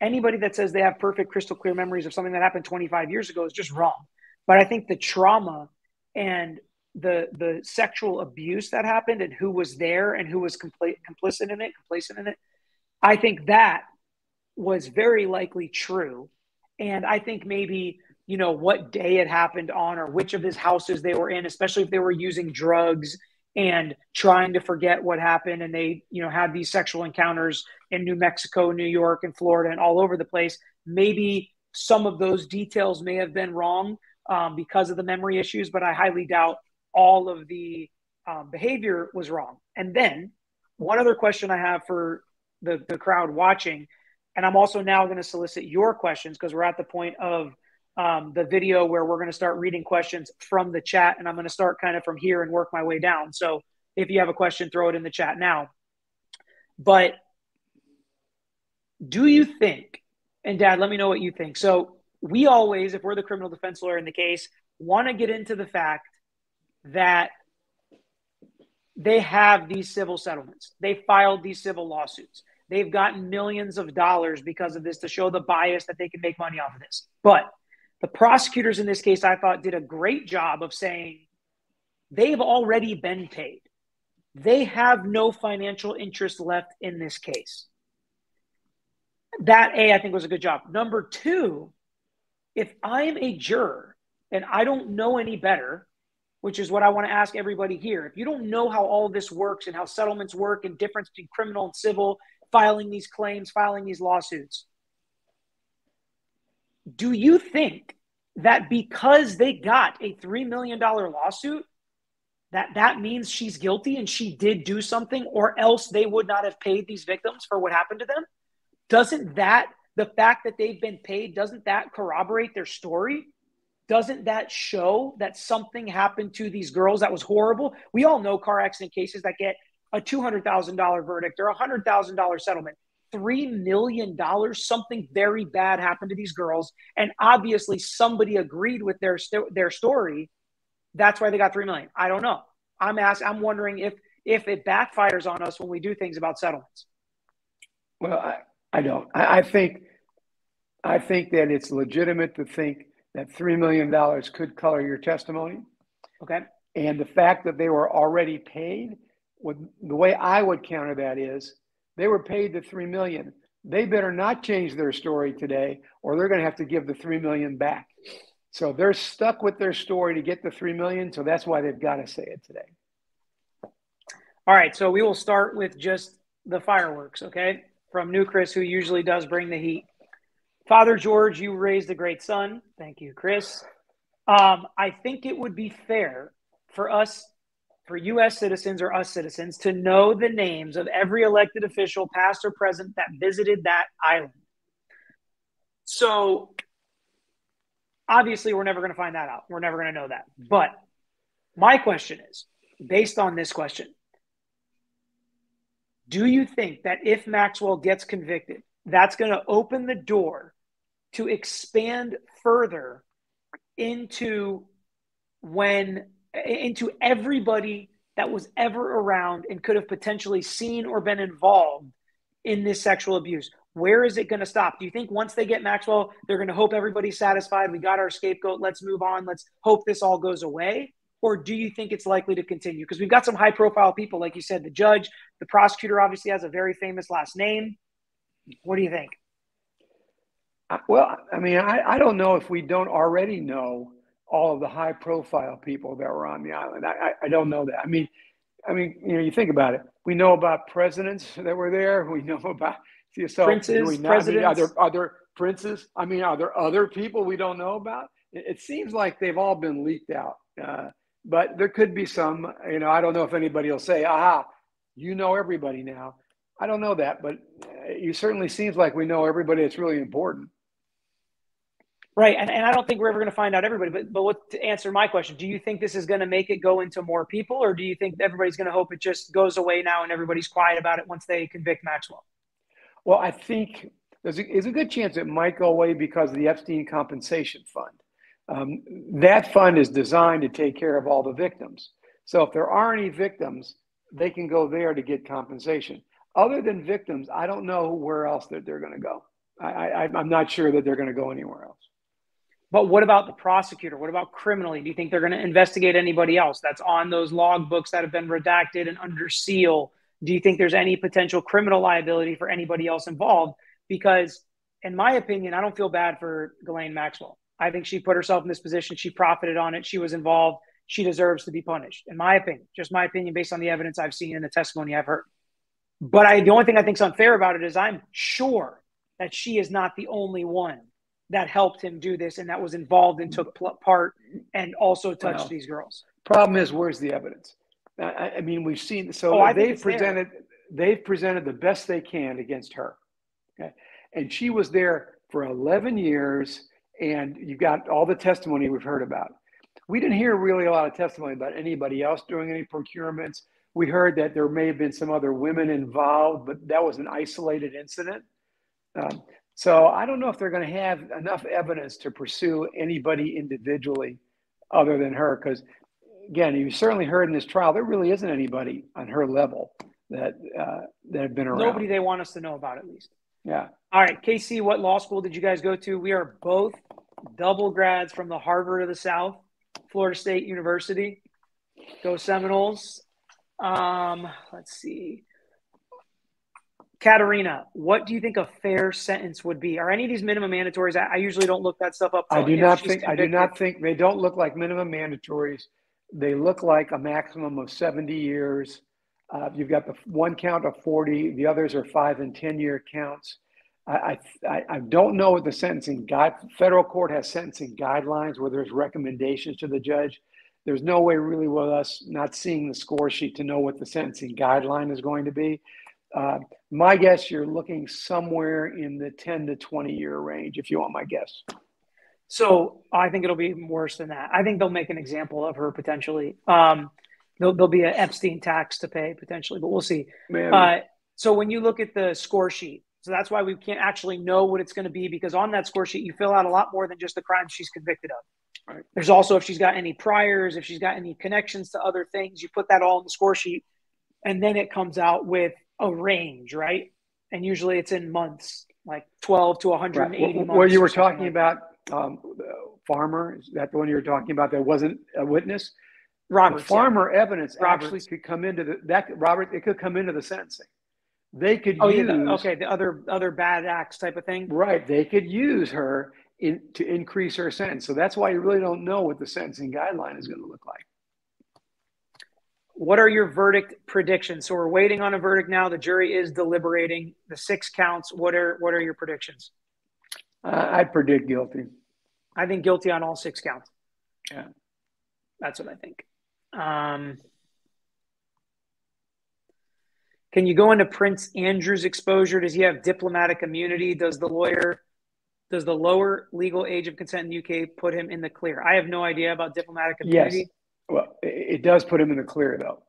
Anybody that says they have perfect crystal clear memories of something that happened 25 years ago is just wrong. But i think the trauma and the the sexual abuse that happened and who was there and who was compl- complicit in it complacent in it i think that was very likely true. And i think maybe you know what day it happened on or which of his houses they were in especially if they were using drugs and trying to forget what happened. And they you know had these sexual encounters in new mexico new york and florida and all over the place. Maybe some of those details may have been wrong um, because of the memory issues but i highly doubt all of the um, behavior was wrong. And then one other question i have for the, the crowd watching and i'm also now going to solicit your questions because we're at the point of um, the video where we're going to start reading questions from the chat. And I'm going to start kind of from here and work my way down. So if you have a question, throw it in the chat now. But do you think, and dad, let me know what you think. So we always, if we're the criminal defense lawyer in the case, want to get into the fact that they have these civil settlements. They filed these civil lawsuits. They've gotten millions of dollars because of this to show the bias that they can make money off of this. But the prosecutors in this case, I thought, did a great job of saying they've already been paid. They have no financial interest left in this case. That, A, I think was a good job. Number two, if I'm a juror and I don't know any better, which is what I want to ask everybody here. If you don't know how all this works and how settlements work and difference between criminal and civil, filing these claims, filing these lawsuits, do you think that because they got a $3 million lawsuit, that that means she's guilty and she did do something or else they would not have paid these victims for what happened to them? Doesn't that, the fact that they've been paid, doesn't that corroborate their story? doesn't that show that something happened to these girls that was horrible? We all know car accident cases that get a $200,000 verdict or a $100,000 settlement. $3 million, something very bad happened to these girls. And obviously, somebody agreed with their, their story. That's why they got 3 million. I don't know. I'm asking, I'm wondering if, if it backfires on us when we do things about settlements.
Well, I, I don't. I, I think, I think that it's legitimate to think that $3 million could color your testimony.
Okay.
And the fact that they were already paid, would, the way I would counter that is they were paid the 3 million. They better not change their story today or they're going to have to give the 3 million back. So they're stuck with their story to get the 3 million. So that's why they've got to say it today.
All right. So we will start with just the fireworks, okay? From New Chris, who usually does bring the heat. Father George, you raised a great son. Thank you, Chris. Um, I think it would be fair for us, for U.S. citizens or us citizens, to know the names of every elected official, past or present, that visited that island. So, obviously, we're never going to find that out. We're never going to know that. Mm-hmm. But my question is based on this question Do you think that if Maxwell gets convicted, that's going to open the door to expand further into when into everybody that was ever around and could have potentially seen or been involved in this sexual abuse. Where is it going to stop? Do you think once they get Maxwell, they're going to hope everybody's satisfied? We got our scapegoat. Let's move on. Let's hope this all goes away. Or do you think it's likely to continue? Because we've got some high profile people, like you said, the judge, the prosecutor obviously has a very famous last name. What do you think?
Uh, well, I mean, I, I don't know if we don't already know all of the high profile people that were on the island. I, I, don't know that. I mean, I mean, you know, you think about it. We know about presidents that were there. We know about
so princes, we presidents. I mean,
are there other princes? I mean, are there other people we don't know about? It, it seems like they've all been leaked out. Uh, but there could be some. You know, I don't know if anybody will say, "Aha, you know everybody now." I don't know that, but it certainly seems like we know everybody that's really important.
Right, and, and I don't think we're ever going to find out everybody. But but what, to answer my question, do you think this is going to make it go into more people, or do you think everybody's going to hope it just goes away now and everybody's quiet about it once they convict Maxwell?
Well, I think there's a, there's a good chance it might go away because of the Epstein Compensation Fund. Um, that fund is designed to take care of all the victims. So if there are any victims, they can go there to get compensation. Other than victims, I don't know where else that they're going to go. I, I, I'm not sure that they're going to go anywhere else.
But what about the prosecutor? What about criminally? Do you think they're going to investigate anybody else that's on those log books that have been redacted and under seal? Do you think there's any potential criminal liability for anybody else involved? Because, in my opinion, I don't feel bad for Ghislaine Maxwell. I think she put herself in this position. She profited on it. She was involved. She deserves to be punished, in my opinion. Just my opinion based on the evidence I've seen and the testimony I've heard. But I, the only thing I think is unfair about it is I'm sure that she is not the only one that helped him do this and that was involved and took part and also touched well, these girls.
Problem is, where's the evidence? I, I mean, we've seen so oh, they've presented there. they've presented the best they can against her, okay? and she was there for 11 years, and you've got all the testimony we've heard about. We didn't hear really a lot of testimony about anybody else doing any procurements. We heard that there may have been some other women involved, but that was an isolated incident. Um, so I don't know if they're going to have enough evidence to pursue anybody individually other than her. Because again, you certainly heard in this trial, there really isn't anybody on her level that uh, that have been around.
Nobody they want us to know about, at least.
Yeah.
All right, Casey, what law school did you guys go to? We are both double grads from the Harvard of the South, Florida State University. Go Seminoles. Um, let's see. Katerina, what do you think a fair sentence would be? Are any of these minimum mandatories? I, I usually don't look that stuff up.
I do not think. Convicted. I do not think they don't look like minimum mandatories. They look like a maximum of seventy years. Uh, you've got the one count of forty. The others are five and ten year counts. I, I, I don't know what the sentencing guide. Federal court has sentencing guidelines where there's recommendations to the judge. There's no way really with us not seeing the score sheet to know what the sentencing guideline is going to be. Uh, my guess, you're looking somewhere in the 10 to 20 year range, if you want my guess.
So I think it'll be worse than that. I think they'll make an example of her potentially. Um, there'll, there'll be an Epstein tax to pay potentially, but we'll see. Uh, so when you look at the score sheet, so that's why we can't actually know what it's going to be because on that score sheet, you fill out a lot more than just the crimes she's convicted of. Right. There's also if she's got any priors, if she's got any connections to other things, you put that all in the score sheet, and then it comes out with a range, right? And usually it's in months, like 12 to 180 right.
months. Well, you were talking like about um, Farmer, is that the one you were talking about? that wasn't a witness. Robert Farmer yeah. evidence Roberts. actually could come into the that Robert. It could come into the sentencing they could oh, use
yeah, the, okay the other other bad acts type of thing
right they could use her in to increase her sentence so that's why you really don't know what the sentencing guideline is going to look like
what are your verdict predictions so we're waiting on a verdict now the jury is deliberating the six counts what are what are your predictions
uh, i predict guilty
i think guilty on all six counts
yeah
that's what i think um can you go into Prince Andrew's exposure? Does he have diplomatic immunity? Does the lawyer, does the lower legal age of consent in the UK put him in the clear? I have no idea about diplomatic immunity.
Yes. Well, it does put him in the clear, though.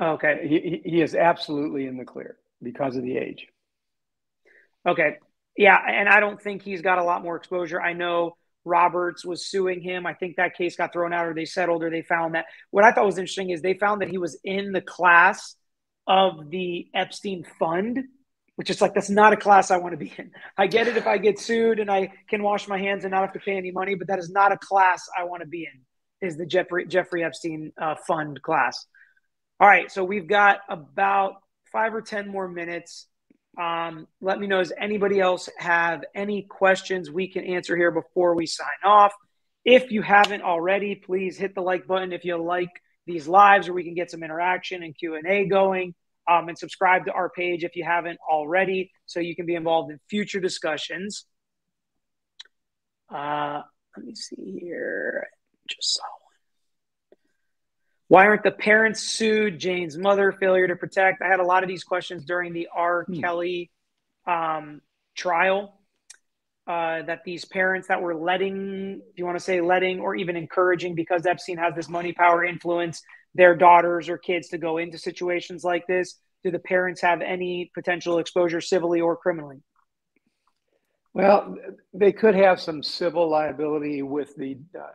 Oh, okay.
He, he is absolutely in the clear because of the age.
Okay. Yeah. And I don't think he's got a lot more exposure. I know Roberts was suing him. I think that case got thrown out or they settled or they found that. What I thought was interesting is they found that he was in the class of the Epstein fund, which is like, that's not a class I want to be in. I get it if I get sued and I can wash my hands and not have to pay any money, but that is not a class I want to be in, is the Jeffrey, Jeffrey Epstein uh, fund class. All right. So we've got about five or 10 more minutes. Um, let me know, does anybody else have any questions we can answer here before we sign off? If you haven't already, please hit the like button if you like these lives where we can get some interaction and q&a going um, and subscribe to our page if you haven't already so you can be involved in future discussions uh, let me see here just saw one why aren't the parents sued jane's mother failure to protect i had a lot of these questions during the r hmm. kelly um, trial uh, that these parents that were letting, if you want to say letting, or even encouraging, because Epstein has this money, power, influence, their daughters or kids to go into situations like this? Do the parents have any potential exposure civilly or criminally?
Well, they could have some civil liability with the uh,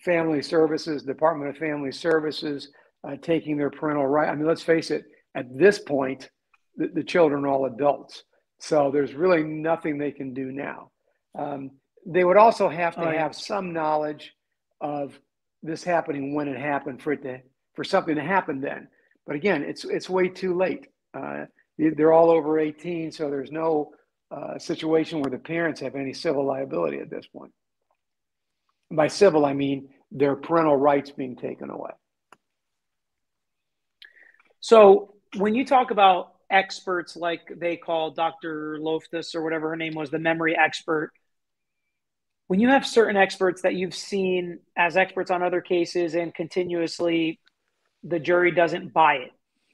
Family Services, Department of Family Services, uh, taking their parental right. I mean, let's face it, at this point, the, the children are all adults. So there's really nothing they can do now. Um, they would also have to oh, have some knowledge of this happening when it happened for it to for something to happen then. But again, it's it's way too late. Uh, they're all over 18, so there's no uh, situation where the parents have any civil liability at this point. By civil, I mean their parental rights being taken away.
So when you talk about experts like they call Dr. Loftus or whatever her name was, the memory expert, when you have certain experts that you've seen as experts on other cases and continuously the jury doesn't buy it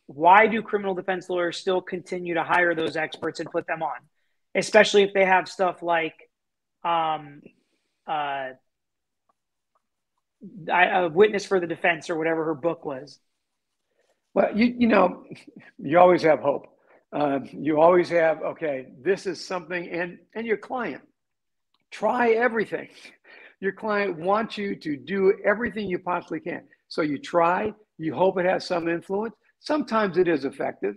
why do criminal defense lawyers still continue to hire those experts and put them on especially if they have stuff like um, uh, a witness for the defense or whatever her book was
well you, you know you always have hope uh, you always have okay this is something and and your client Try everything. Your client wants you to do everything you possibly can. So you try, you hope it has some influence. Sometimes it is effective.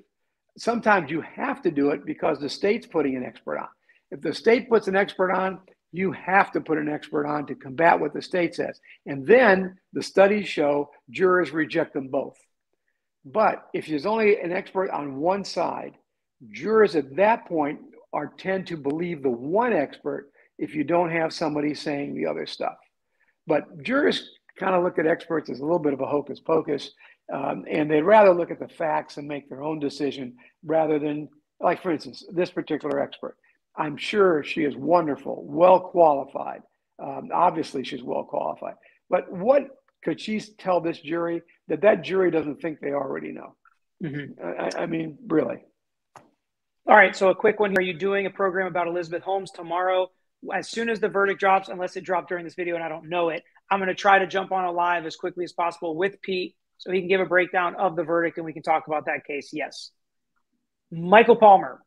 Sometimes you have to do it because the state's putting an expert on. If the state puts an expert on, you have to put an expert on to combat what the state says. And then the studies show jurors reject them both. But if there's only an expert on one side, jurors at that point are tend to believe the one expert if you don't have somebody saying the other stuff. But jurors kind of look at experts as a little bit of a hocus pocus, um, and they'd rather look at the facts and make their own decision rather than, like, for instance, this particular expert. I'm sure she is wonderful, well qualified. Um, obviously, she's well qualified. But what could she tell this jury that that jury doesn't think they already know? Mm-hmm. I, I mean, really.
All right. So, a quick one here. Are you doing a program about Elizabeth Holmes tomorrow? as soon as the verdict drops, unless it dropped during this video and I don't know it, I'm going to try to jump on a live as quickly as possible with Pete so he can give a breakdown of the verdict and we can talk about that case. Yes. Michael Palmer.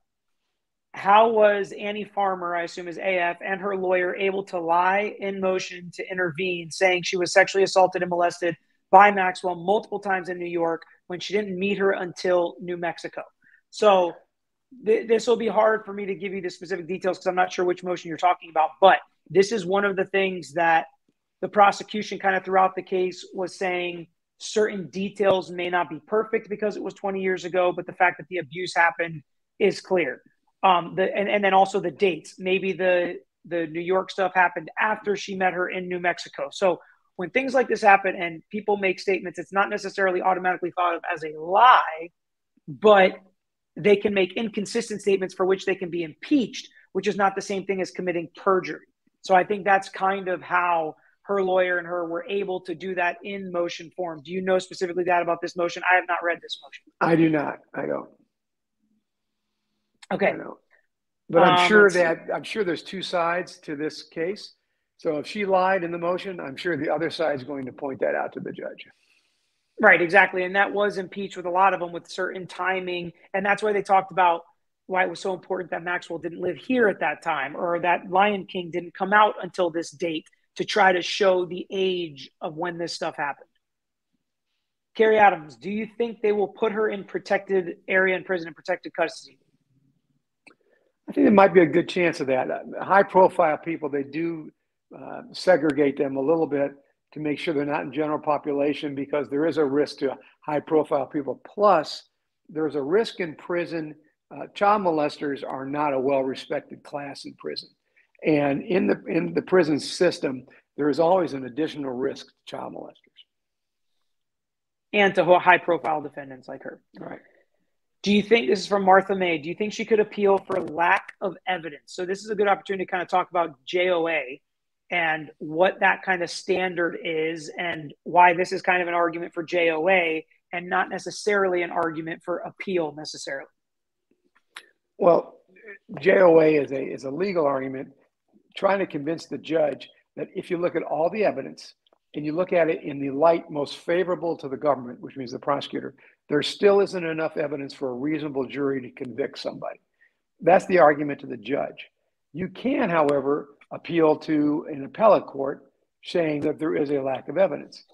How was Annie Farmer, I assume is AF, and her lawyer able to lie in motion to intervene, saying she was sexually assaulted and molested by Maxwell multiple times in New York when she didn't meet her until New Mexico? So th- this will be hard for me to give you the specific details because I'm not sure which motion you're talking about, but this is one of the things that the prosecution kind of throughout the case was saying certain details may not be perfect because it was 20 years ago, but the fact that the abuse happened is clear. Um, the, and, and then also the dates. Maybe the the New York stuff happened after she met her in New Mexico. So when things like this happen and people make statements, it's not necessarily automatically thought of as a lie, but they can make inconsistent statements for which they can be impeached, which is not the same thing as committing perjury. So I think that's kind of how her lawyer and her were able to do that in motion form. Do you know specifically that about this motion? I have not read this motion.
I do not. I don't.
Okay.
But I'm um, sure that I'm sure there's two sides to this case. So if she lied in the motion, I'm sure the other side is going to point that out to the judge.
Right, exactly. And that was impeached with a lot of them with certain timing. And that's why they talked about why it was so important that Maxwell didn't live here at that time or that Lion King didn't come out until this date to try to show the age of when this stuff happened. Carrie Adams, do you think they will put her in protected area in prison in protected custody?
I think there might be a good chance of that. Uh, high profile people, they do uh, segregate them a little bit to make sure they're not in general population because there is a risk to high profile people. Plus, there's a risk in prison. Uh, child molesters are not a well respected class in prison. And in the in the prison system, there is always an additional risk to child molesters.
And to high profile defendants like her.
Right.
Do you think this is from Martha May? Do you think she could appeal for lack of evidence? So this is a good opportunity to kind of talk about JOA and what that kind of standard is and why this is kind of an argument for JOA and not necessarily an argument for appeal necessarily.
Well, JOA is a is a legal argument trying to convince the judge that if you look at all the evidence and you look at it in the light most favorable to the government, which means the prosecutor, there still isn't enough evidence for a reasonable jury to convict somebody. That's the argument to the judge. You can, however, appeal to an appellate court saying that there is a lack of evidence.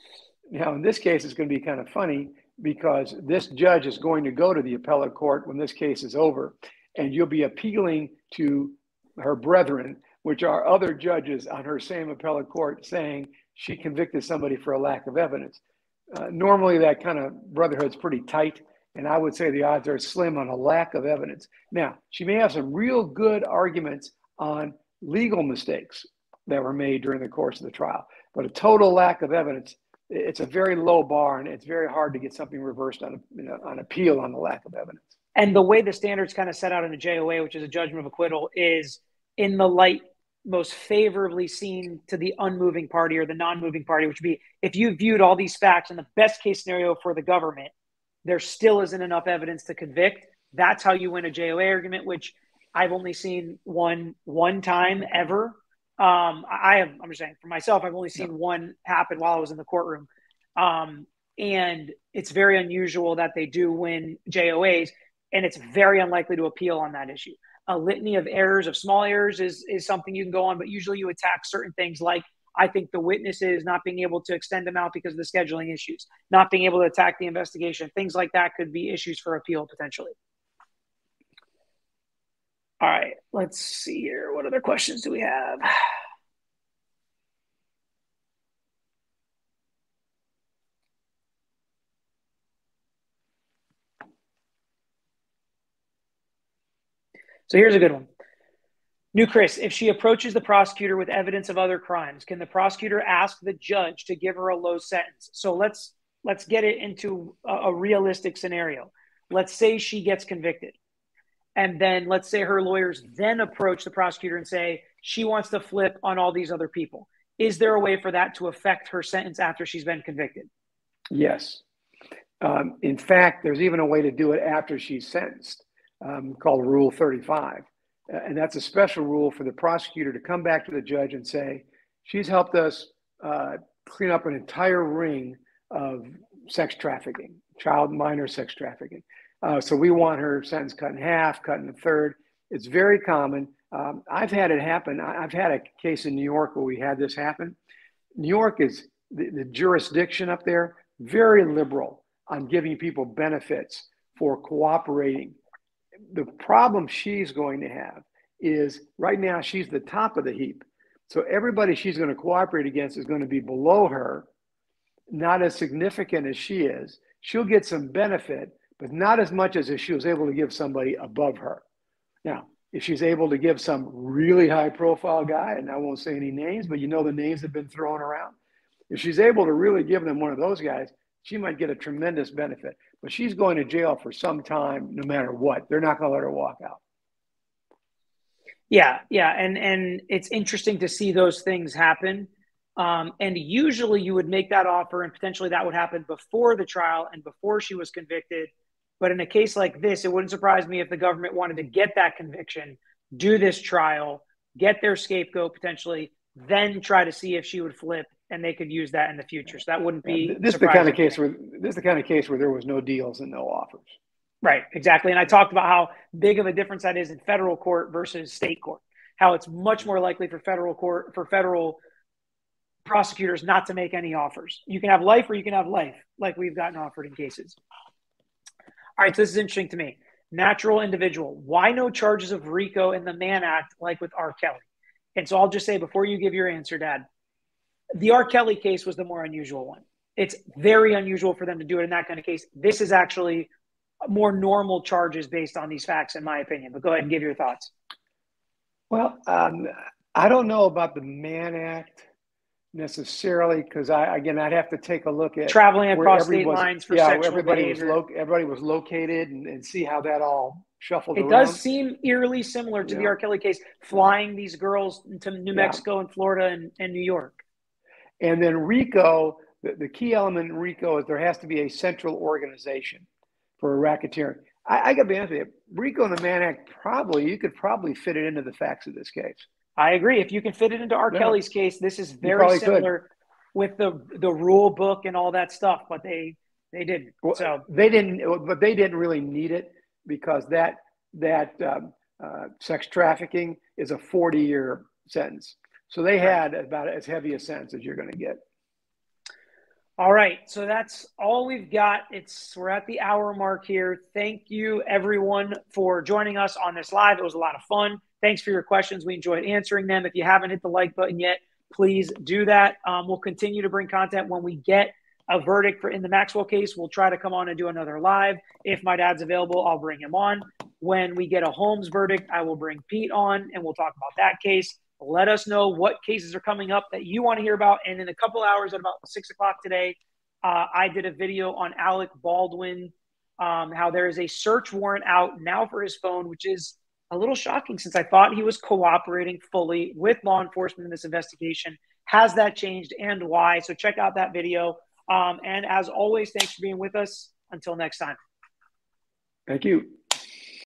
Now, in this case, it's going to be kind of funny because this judge is going to go to the appellate court when this case is over, and you'll be appealing to her brethren which are other judges on her same appellate court saying she convicted somebody for a lack of evidence. Uh, normally, that kind of brotherhood's pretty tight, and I would say the odds are slim on a lack of evidence. Now, she may have some real good arguments on legal mistakes that were made during the course of the trial, but a total lack of evidence. It's a very low bar, and it's very hard to get something reversed on, you know, on appeal on the lack of evidence.
And the way the standards kind of set out in the JOA, which is a judgment of acquittal, is in the light most favorably seen to the unmoving party or the non-moving party, which would be if you viewed all these facts in the best case scenario for the government, there still isn't enough evidence to convict. That's how you win a JOA argument, which I've only seen one one time ever. Um, I have. I'm just saying for myself, I've only seen yeah. one happen while I was in the courtroom, um, and it's very unusual that they do win JOAs, and it's very unlikely to appeal on that issue a litany of errors of small errors is is something you can go on but usually you attack certain things like i think the witnesses not being able to extend them out because of the scheduling issues not being able to attack the investigation things like that could be issues for appeal potentially. All right let's see here. What other questions do we have So here's a good one. New Chris, if she approaches the prosecutor with evidence of other crimes, can the prosecutor ask the judge to give her a low sentence? So let's let's get it into a, a realistic scenario. Let's say she gets convicted. And then let's say her lawyers then approach the prosecutor and say she wants to flip on all these other people. Is there a way for that to affect her sentence after she's been convicted?
Yes. Um, in fact, there's even a way to do it after she's sentenced um, called Rule 35. Uh, and that's a special rule for the prosecutor to come back to the judge and say, she's helped us uh, clean up an entire ring of sex trafficking, child minor sex trafficking. Uh, so we want her sentence cut in half, cut in a third. It's very common. Um, I've had it happen. I've had a case in New York where we had this happen. New York is the, the jurisdiction up there, very liberal on giving people benefits for cooperating. The problem she's going to have is right now she's the top of the heap. So everybody she's going to cooperate against is going to be below her, not as significant as she is. She'll get some benefit, but not as much as if she was able to give somebody above her. Now, if she's able to give some really high profile guy, and I won't say any names, but you know the names have been thrown around. If she's able to really give them one of those guys, she might get a tremendous benefit. But she's going to jail for some time, no matter what. They're not going to let her walk out.
Yeah, yeah, and and it's interesting to see those things happen. Um, and usually, you would make that offer, and potentially that would happen before the trial and before she was convicted. But in a case like this, it wouldn't surprise me if the government wanted to get that conviction, do this trial, get their scapegoat potentially, then try to see if she would flip and they could use that in the future. So that wouldn't be
this is the kind of case where this is the kind of case where there was no deals and no offers.
Right, exactly. And I talked about how big of a difference that is in federal court versus state court. How it's much more likely for federal court for federal prosecutors not to make any offers. You can have life or you can have life, like we've gotten offered in cases. All right, so this is interesting to me. Natural individual. Why no charges of RICO in the Mann Act like with R. Kelly? And so I'll just say before you give your answer, Dad, the R. Kelly case was the more unusual one. It's very unusual for them to do it in that kind of case. This is actually more normal charges based on these facts, in my opinion. But go ahead and give your thoughts.
Well, um, I don't know about the Mann Act necessarily because I again I'd have to take a look at
traveling across state was, lines for
yeah,
sexual
everybody
behavior.
was lo- everybody was located and, and see how that all shuffled.
It
around.
does seem eerily similar to
Yeah.
the R. Kelly case, flying these girls to New
Yeah.
Mexico and Florida and, and New York.
And then RICO, the, the key element in RICO is there has to be a central organization for a racketeering. I, I got to be honest with you, RICO and the Mann Act probably you could probably fit it into the facts of this case.
I agree. If you can fit it into R.
Yeah.
Kelly's case, this is very
probably could.
similar with the the rule book and all that stuff, but they they didn't.
Well,
So
they didn't, but they didn't really need it because that that um, uh, sex trafficking is a 40 year sentence. So they had about as heavy a sentence as you're going to get.
All right, so that's all we've got. It's we're at the hour mark here. Thank you everyone for joining us on this live. It was a lot of fun. Thanks for your questions. We enjoyed answering them. If you haven't hit the like button yet, please do that. Um, we'll continue to bring content when we get a verdict for in the Maxwell case. We'll try to come on and do another live. If my dad's available, I'll bring him on. When we get a Holmes verdict, I will bring Pete on and we'll talk about that case. Let us know what cases are coming up that you want to hear about. And in a couple hours at about six o'clock today, uh, I did a video on Alec Baldwin, um, how there is a search warrant out now for his phone, which is a little shocking since I thought he was cooperating fully with law enforcement in this investigation. Has that changed and why? So check out that video. Um, and as always, thanks for being with us. Until next time.
Thank you.